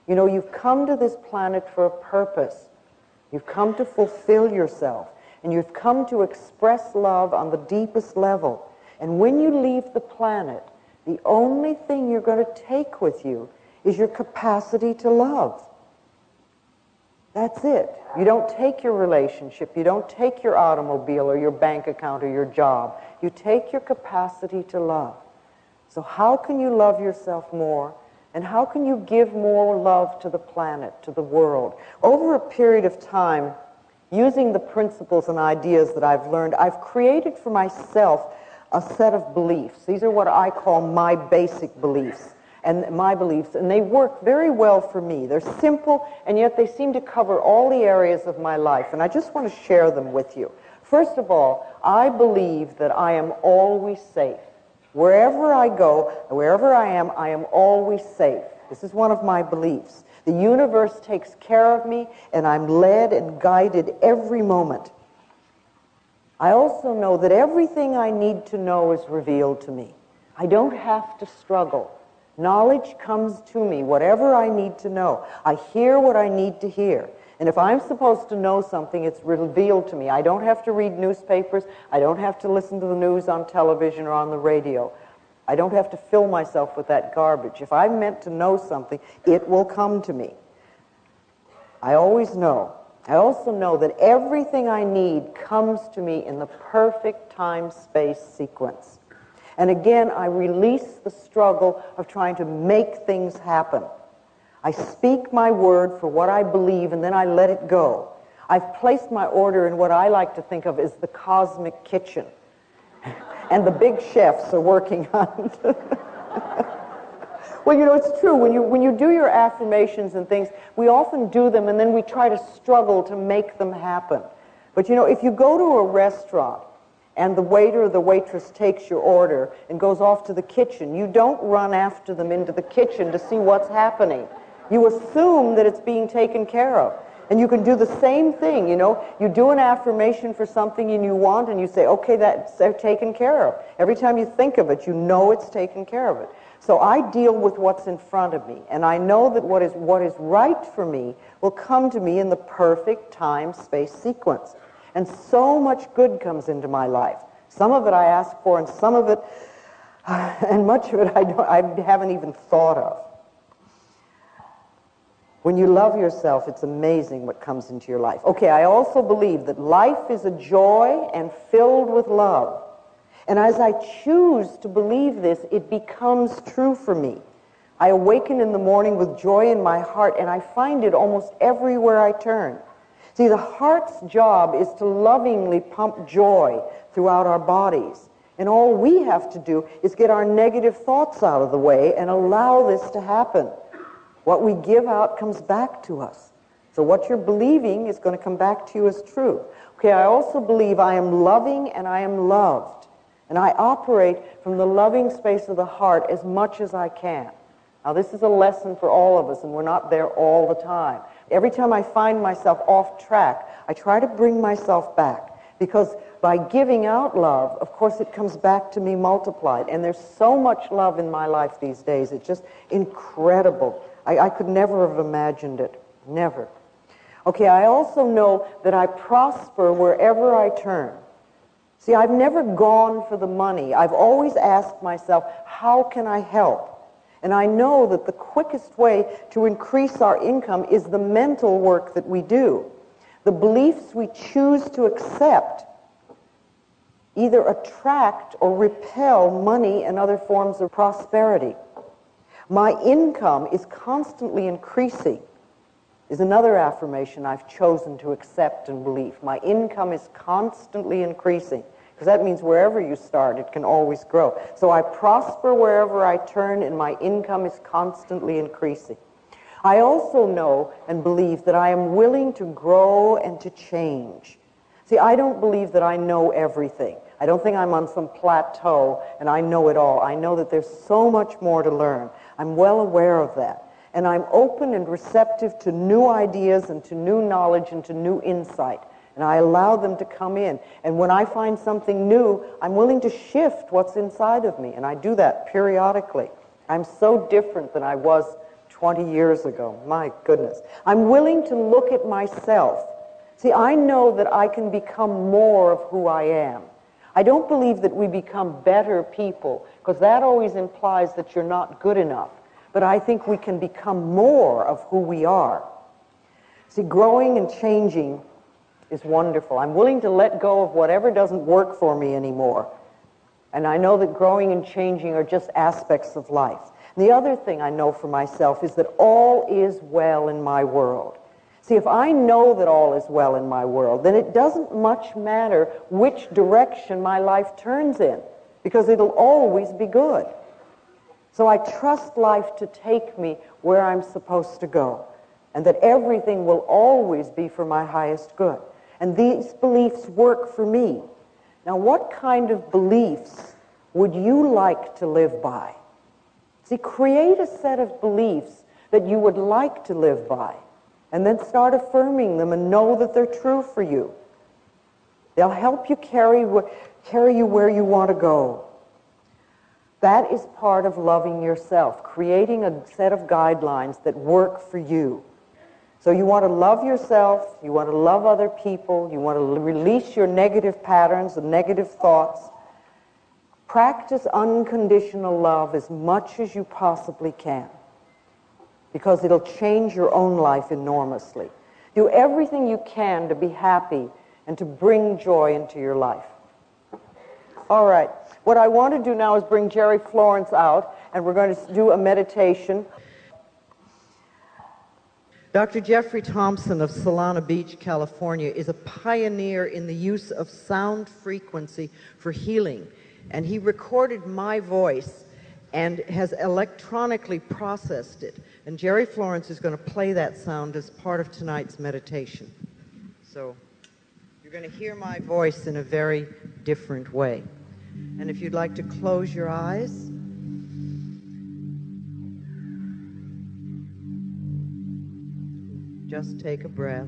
You know, you've come to this planet for a purpose. You've come to fulfill yourself and you've come to express love on the deepest level. And when you leave the planet, the only thing you're going to take with you is your capacity to love. That's it. You don't take your relationship, you don't take your automobile or your bank account or your job. You take your capacity to love. So, how can you love yourself more? And how can you give more love to the planet, to the world? Over a period of time, using the principles and ideas that I've learned, I've created for myself a set of beliefs. These are what I call my basic beliefs and my beliefs, and they work very well for me. They're simple, and yet they seem to cover all the areas of my life, and I just want to share them with you. First of all, I believe that I am always safe. Wherever I go, wherever I am, I am always safe. This is one of my beliefs. The universe takes care of me, and I'm led and guided every moment. I also know that everything I need to know is revealed to me. I don't have to struggle. Knowledge comes to me, whatever I need to know. I hear what I need to hear. And if I'm supposed to know something, it's revealed to me. I don't have to read newspapers. I don't have to listen to the news on television or on the radio. I don't have to fill myself with that garbage. If I'm meant to know something, it will come to me. I always know. I also know that everything I need comes to me in the perfect time space sequence. And again, I release the struggle of trying to make things happen. I speak my word for what I believe, and then I let it go. I've placed my order in what I like to think of as the cosmic kitchen. and the big chefs are working on well, you know, it's true. When you, when you do your affirmations and things, we often do them and then we try to struggle to make them happen. But you know, if you go to a restaurant and the waiter or the waitress takes your order and goes off to the kitchen, you don't run after them into the kitchen to see what's happening. You assume that it's being taken care of. And you can do the same thing, you know. You do an affirmation for something and you want and you say, okay, that's uh, taken care of. Every time you think of it, you know it's taken care of it. So I deal with what's in front of me, and I know that what is, what is right for me will come to me in the perfect time-space sequence. And so much good comes into my life. Some of it I ask for, and some of it, and much of it I, I haven't even thought of. When you love yourself, it's amazing what comes into your life. Okay, I also believe that life is a joy and filled with love. And as I choose to believe this, it becomes true for me. I awaken in the morning with joy in my heart, and I find it almost everywhere I turn. See, the heart's job is to lovingly pump joy throughout our bodies. And all we have to do is get our negative thoughts out of the way and allow this to happen. What we give out comes back to us. So what you're believing is going to come back to you as true. Okay, I also believe I am loving and I am loved. And I operate from the loving space of the heart as much as I can. Now, this is a lesson for all of us, and we're not there all the time. Every time I find myself off track, I try to bring myself back because by giving out love, of course, it comes back to me multiplied. And there's so much love in my life these days. It's just incredible. I, I could never have imagined it. Never. Okay, I also know that I prosper wherever I turn. See, I've never gone for the money. I've always asked myself, how can I help? And I know that the quickest way to increase our income is the mental work that we do. The beliefs we choose to accept either attract or repel money and other forms of prosperity. My income is constantly increasing is another affirmation I've chosen to accept and believe. My income is constantly increasing. Because that means wherever you start, it can always grow. So I prosper wherever I turn, and my income is constantly increasing. I also know and believe that I am willing to grow and to change. See, I don't believe that I know everything. I don't think I'm on some plateau and I know it all. I know that there's so much more to learn. I'm well aware of that. And I'm open and receptive to new ideas and to new knowledge and to new insight and I allow them to come in. And when I find something new, I'm willing to shift what's inside of me, and I do that periodically. I'm so different than I was 20 years ago. My goodness. I'm willing to look at myself. See, I know that I can become more of who I am. I don't believe that we become better people, because that always implies that you're not good enough. But I think we can become more of who we are. See, growing and changing is wonderful. I'm willing to let go of whatever doesn't work for me anymore. And I know that growing and changing are just aspects of life. The other thing I know for myself is that all is well in my world. See, if I know that all is well in my world, then it doesn't much matter which direction my life turns in, because it'll always be good. So I trust life to take me where I'm supposed to go, and that everything will always be for my highest good. And these beliefs work for me. Now, what kind of beliefs would you like to live by? See, create a set of beliefs that you would like to live by, and then start affirming them and know that they're true for you. They'll help you carry, carry you where you want to go. That is part of loving yourself, creating a set of guidelines that work for you. So you want to love yourself, you want to love other people, you want to release your negative patterns and negative thoughts. Practice unconditional love as much as you possibly can because it'll change your own life enormously. Do everything you can to be happy and to bring joy into your life. All right. What I want to do now is bring Jerry Florence out, and we're going to do a meditation. Dr. Jeffrey Thompson of Solana Beach, California, is a pioneer in the use of sound frequency for healing. And he recorded my voice and has electronically processed it. And Jerry Florence is going to play that sound as part of tonight's meditation. So you're going to hear my voice in a very different way. And if you'd like to close your eyes, Just take a breath.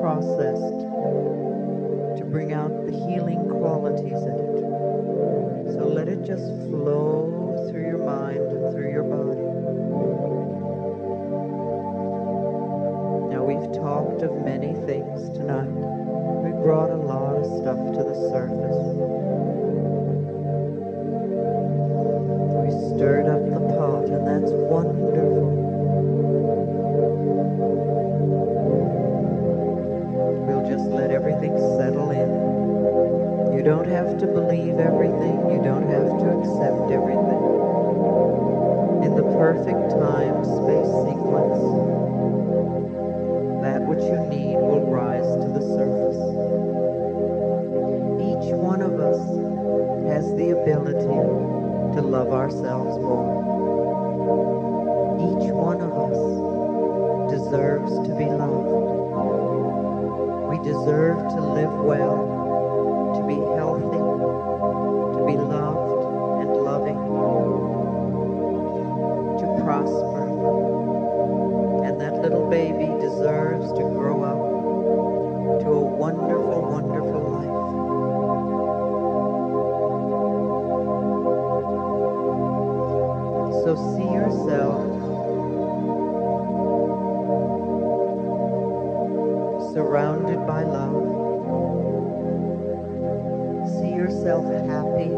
Processed to bring out the healing qualities in it. So let it just flow through your mind and through your body. Now we've talked of many things tonight. We brought a lot of stuff to the surface. Settle in. You don't have to believe everything. You don't have to accept everything. In the perfect time space sequence, that which you need will rise to the surface. Each one of us has the ability to love ourselves more. Each one of us deserves to be loved. We deserve to live well, surrounded by love. See yourself happy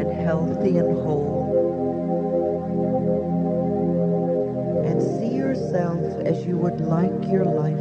and healthy and whole. And see yourself as you would like your life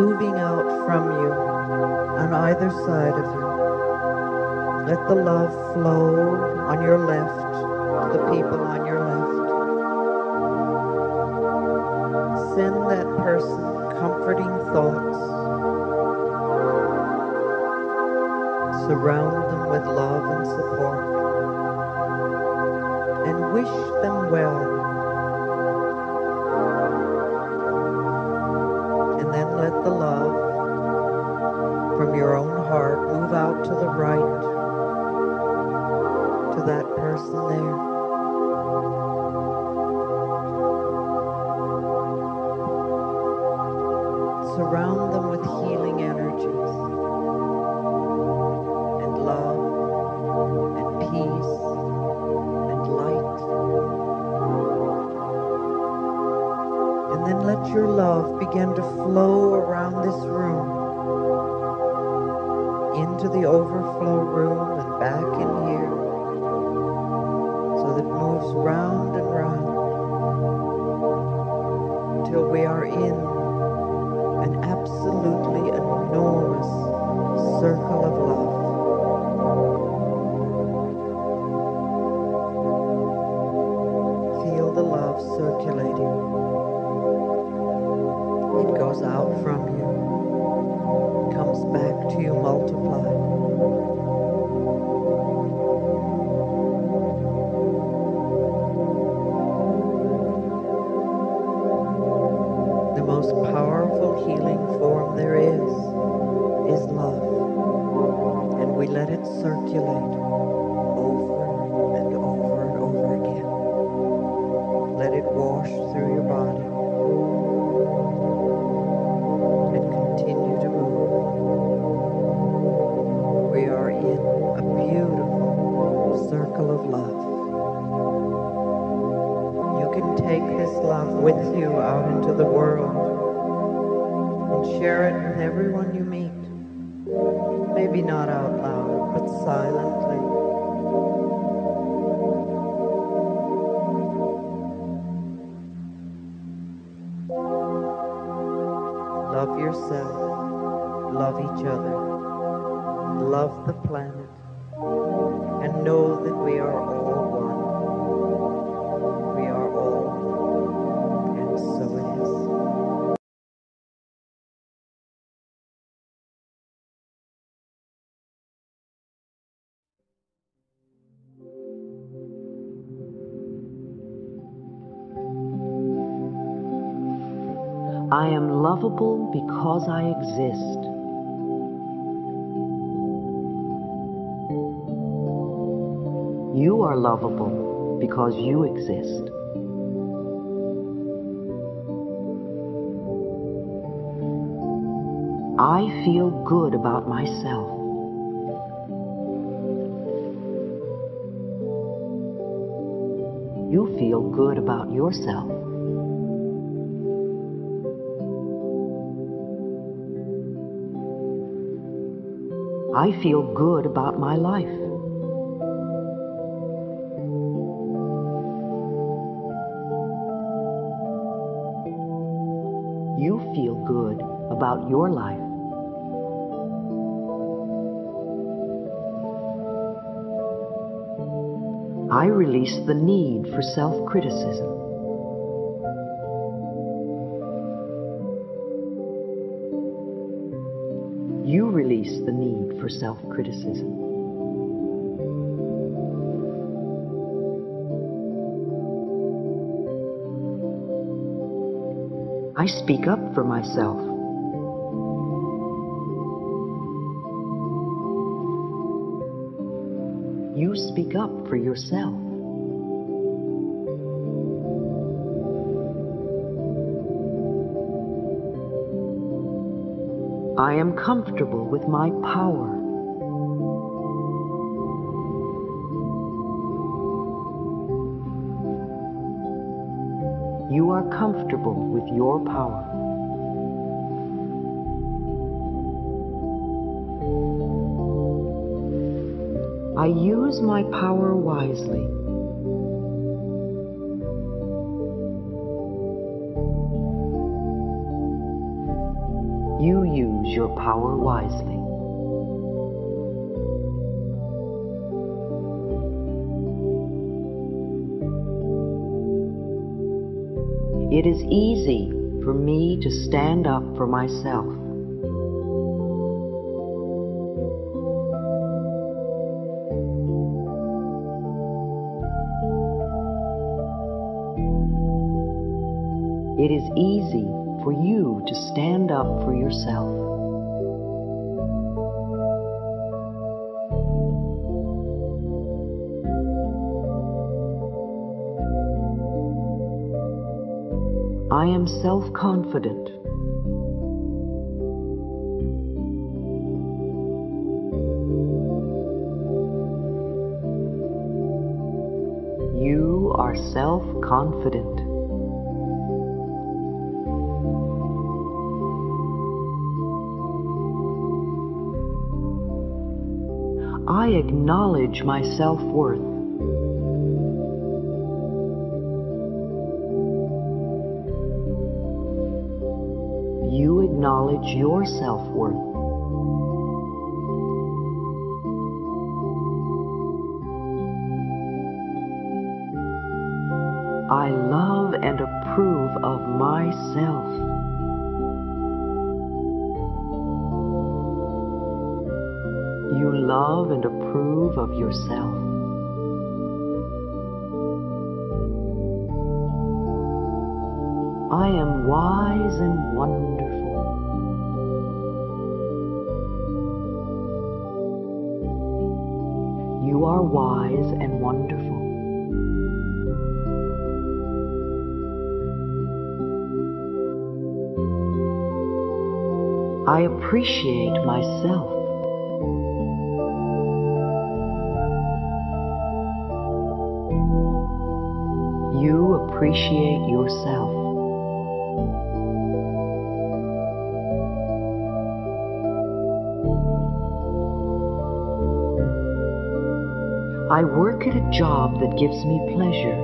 moving out from you on either side of you. Let the love flow on your left to the people on your left. Send that person comforting thoughts. Surround them with love and support. And wish them well. The love from your own heart move out to the right to that person there. Begin to flow around this room into the overflow room and back in here so that it moves round and round till we are in lovable because I exist. You are lovable because you exist. I feel good about myself. You feel good about yourself. I feel good about my life. You feel good about your life. I release the need for self criticism. Criticism. I speak up for myself. You speak up for yourself. I am comfortable with my power. comfortable with your power. I use my power wisely. You use your power wisely. It is easy for me to stand up for myself. It is easy for you to stand up for yourself. I am self confident. You are self confident. I acknowledge my self worth. Acknowledge your self worth. I love and approve of myself. You love and approve of yourself. I am wise and wonderful. Are wise and wonderful. I appreciate myself. You appreciate yourself. Work at a job that gives me pleasure.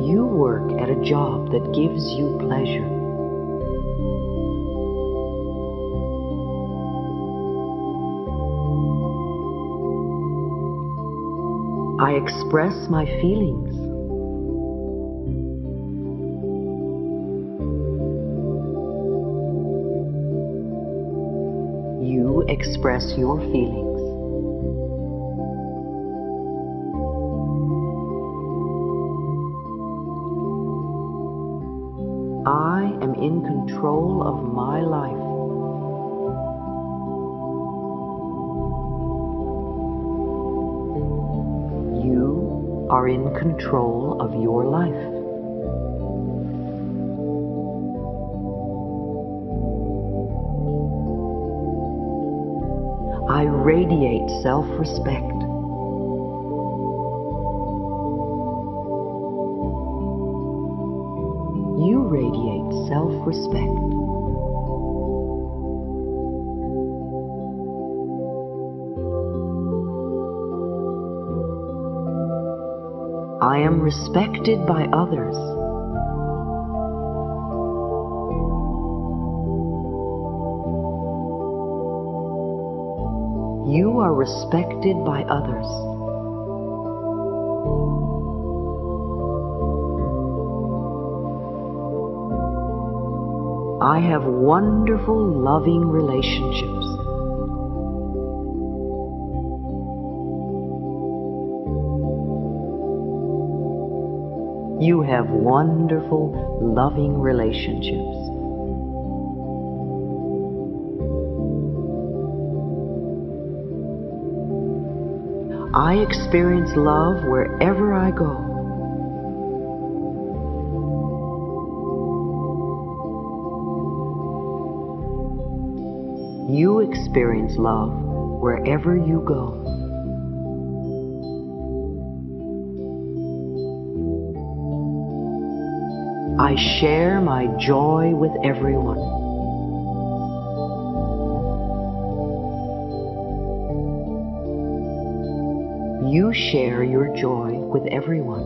You work at a job that gives you pleasure. I express my feelings. Express your feelings. I am in control of my life. You are in control of your life. I radiate self respect. You radiate self respect. I am respected by others. You are respected by others. I have wonderful, loving relationships. You have wonderful, loving relationships. I experience love wherever I go. You experience love wherever you go. I share my joy with everyone. You share your joy with everyone.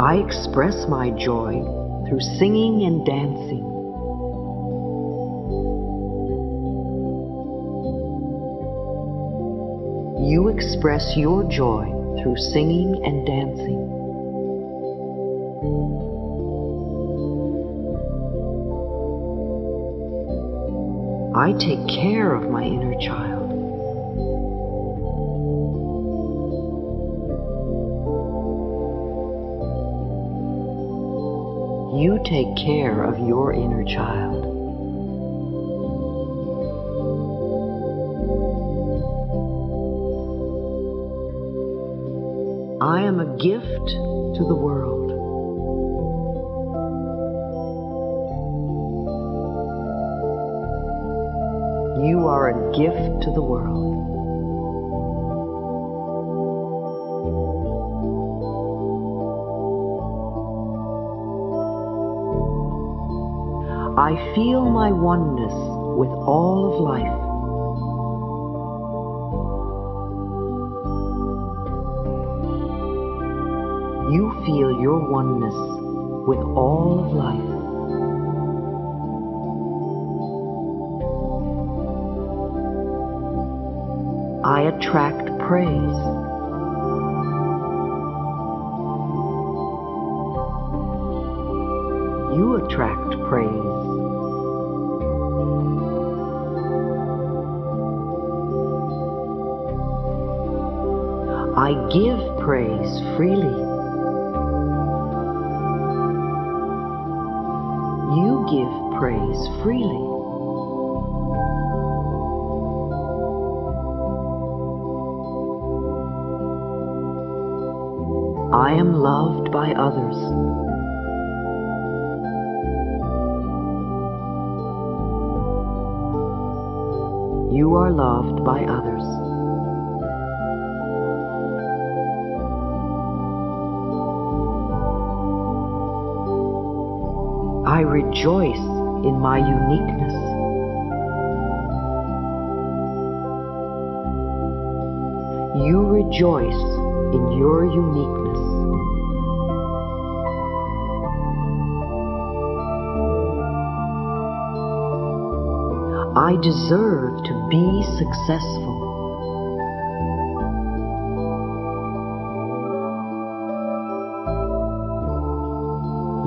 I express my joy through singing and dancing. You express your joy through singing and dancing. I take care of my inner child. You take care of your inner child. I am a gift to the world. You are a gift to the world. I feel my oneness with all of life. You feel your oneness with all of life. I attract praise. You attract praise. I give praise freely. You give praise freely. By others. You are loved by others. I rejoice in my uniqueness. You rejoice in your uniqueness. I deserve to be successful.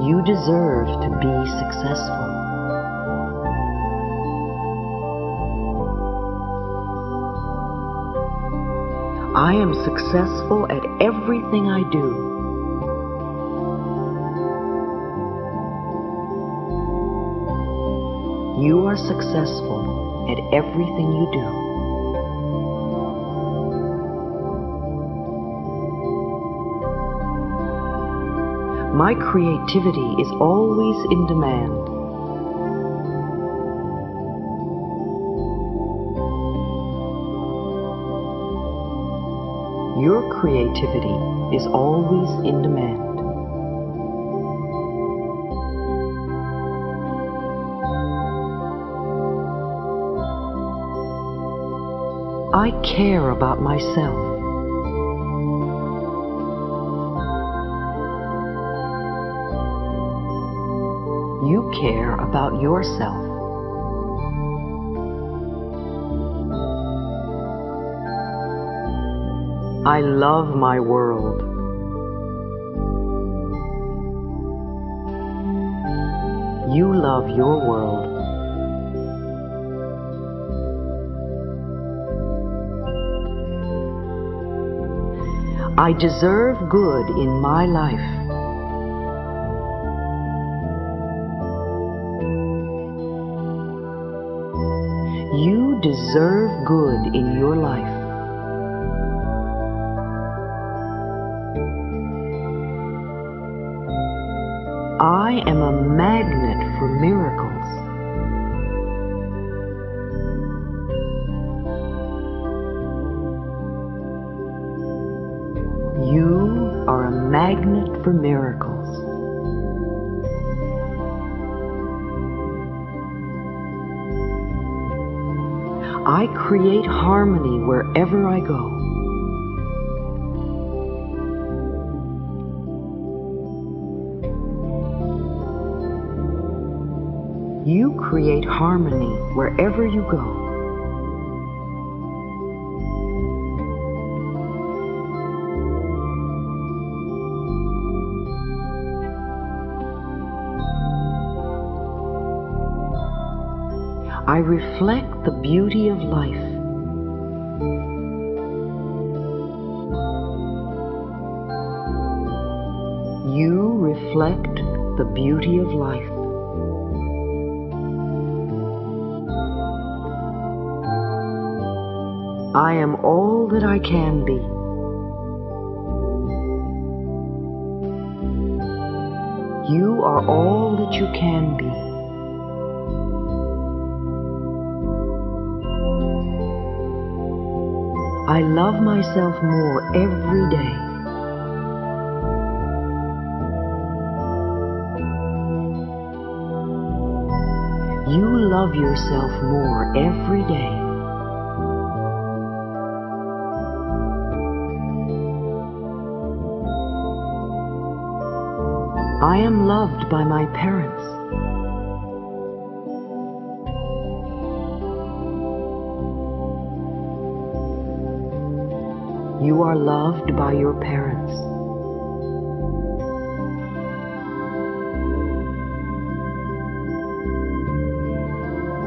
You deserve to be successful. I am successful at everything I do. You are successful at everything you do. My creativity is always in demand. Your creativity is always in demand. I care about myself. You care about yourself. I love my world. You love your world. I deserve good in my life. You deserve good in your life. I am a magnet for miracles. For miracles. I create harmony wherever I go. You create harmony wherever you go. I reflect the beauty of life. You reflect the beauty of life. I am all that I can be. You are all that you can be. I love myself more every day. You love yourself more every day. I am loved by my parents. You are loved by your parents.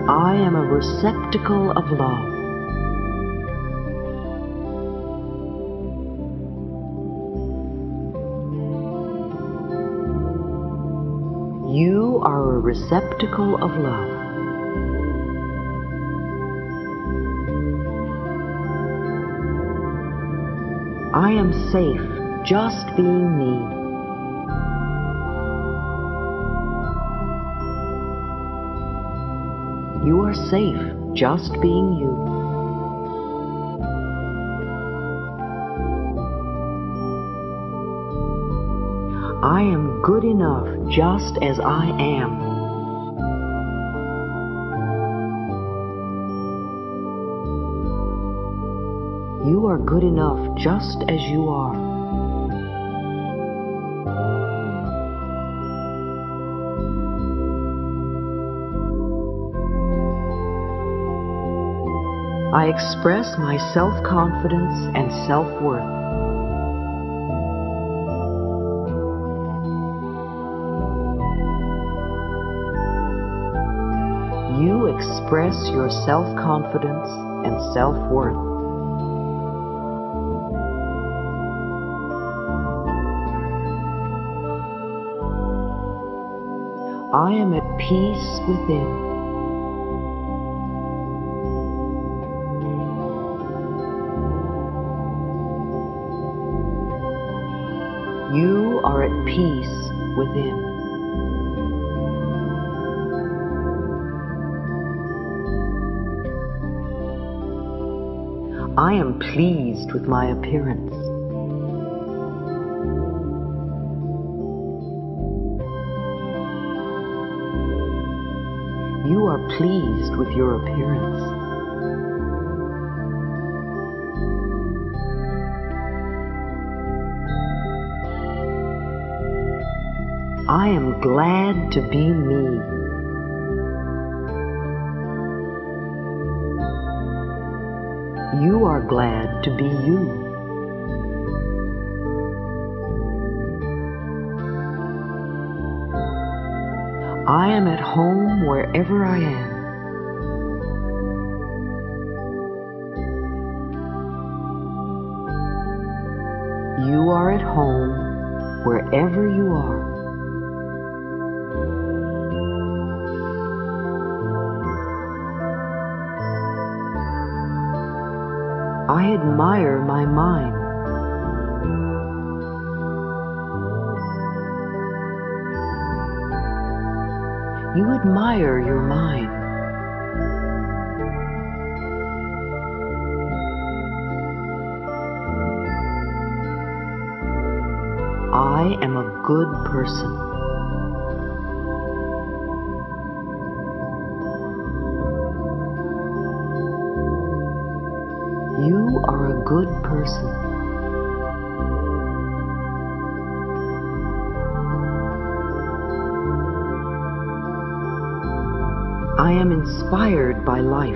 I am a receptacle of love. You are a receptacle of love. I am safe just being me. You are safe just being you. I am good enough just as I am. You are good enough just as you are. I express my self confidence and self worth. You express your self confidence and self worth. I am at peace within. You are at peace within. I am pleased with my appearance. Pleased with your appearance. I am glad to be me. You are glad to be you. I am at home wherever I am. You are at home wherever you are. I admire my mind. You admire your mind. I am a good person. You are a good person. I am inspired by life.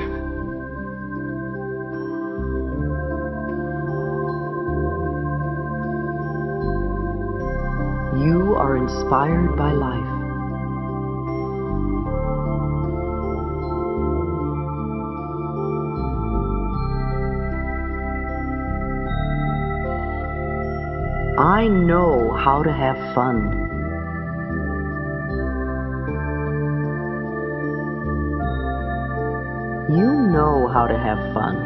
You are inspired by life. I know how to have fun. Know how to have fun.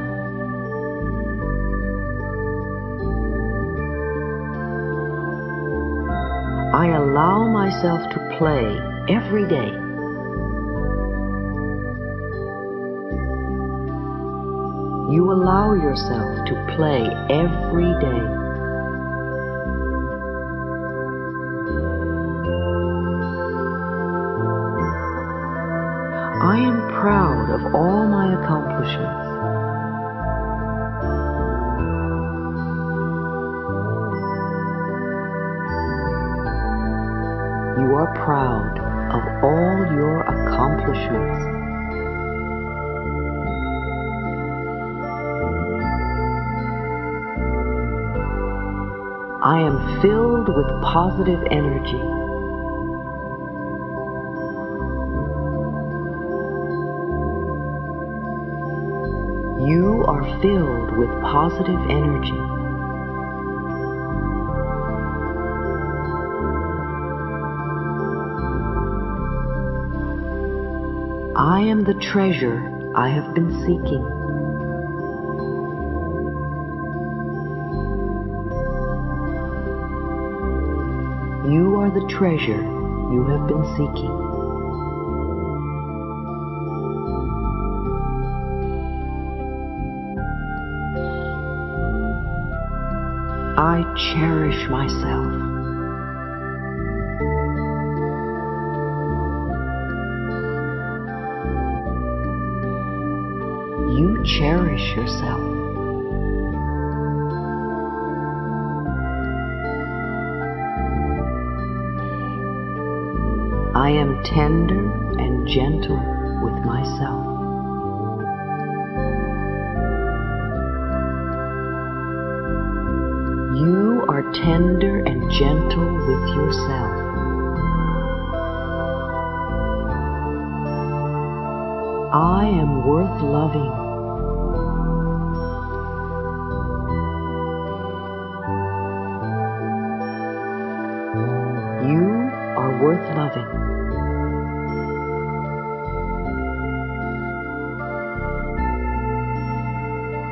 I allow myself to play every day. You allow yourself to play every day. Accomplishments. I am filled with positive energy. You are filled with positive energy. Am the treasure I have been seeking. You are the treasure you have been seeking. I cherish myself. Yourself. I am tender and gentle with myself. You are tender and gentle with yourself. I am worth loving. Loving.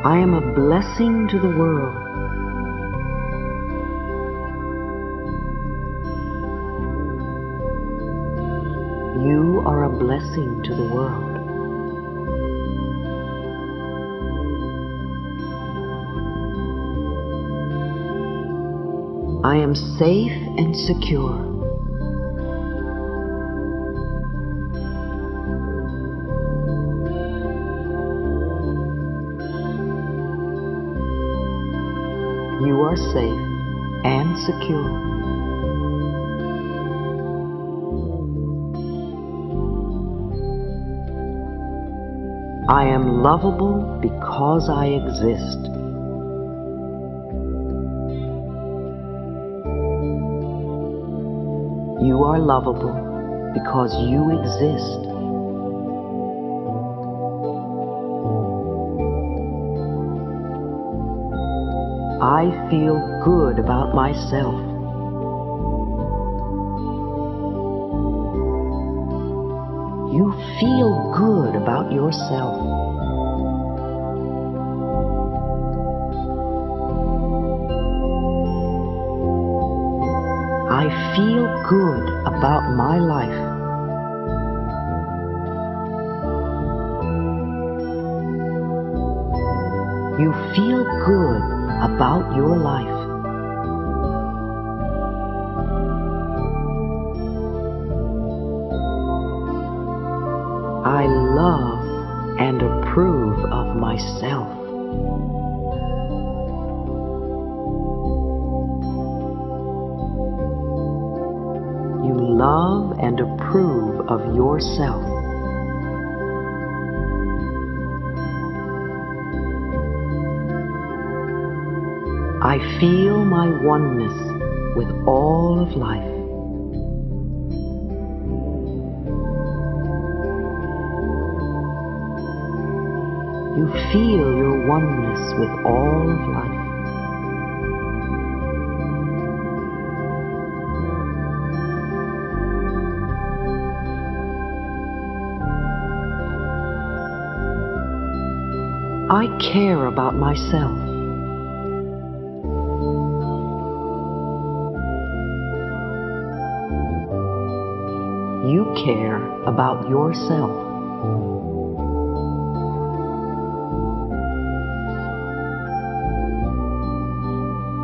I am a blessing to the world. You are a blessing to the world. I am safe and secure. Are safe and secure. I am lovable because I exist. You are lovable because you exist. I feel good about myself. You feel good about yourself. I feel good about my life. You feel good about your life. I love and approve of myself. You love and approve of yourself. My oneness with all of life. You feel your oneness with all of life. I care about myself. Care about yourself.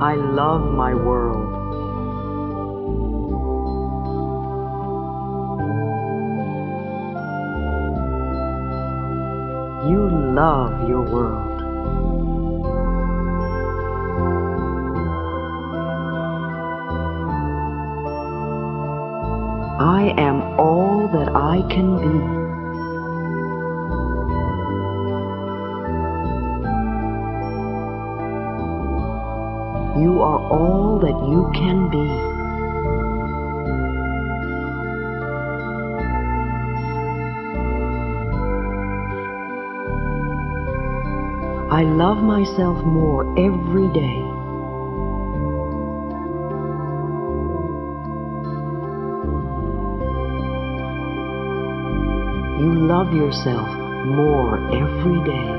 I love my world. You love your world. That you can be. I love myself more every day. You love yourself more every day.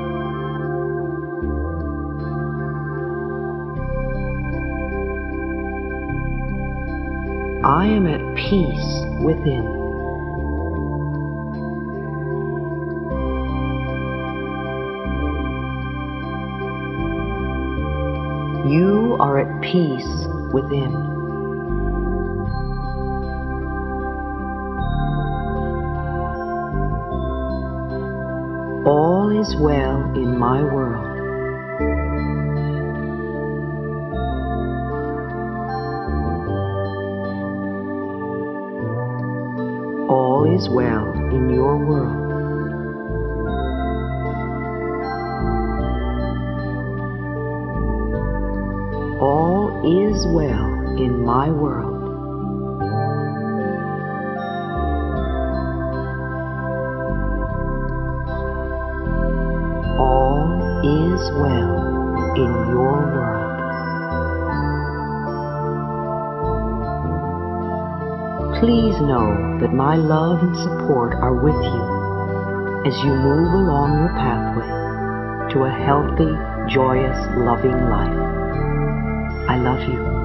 I am at peace within. You are at peace within. All is well in my world. Is well in your world. All is well in my world. All is well in your world. Please know that my love and support are with you as you move along your pathway to a healthy, joyous, loving life. I love you.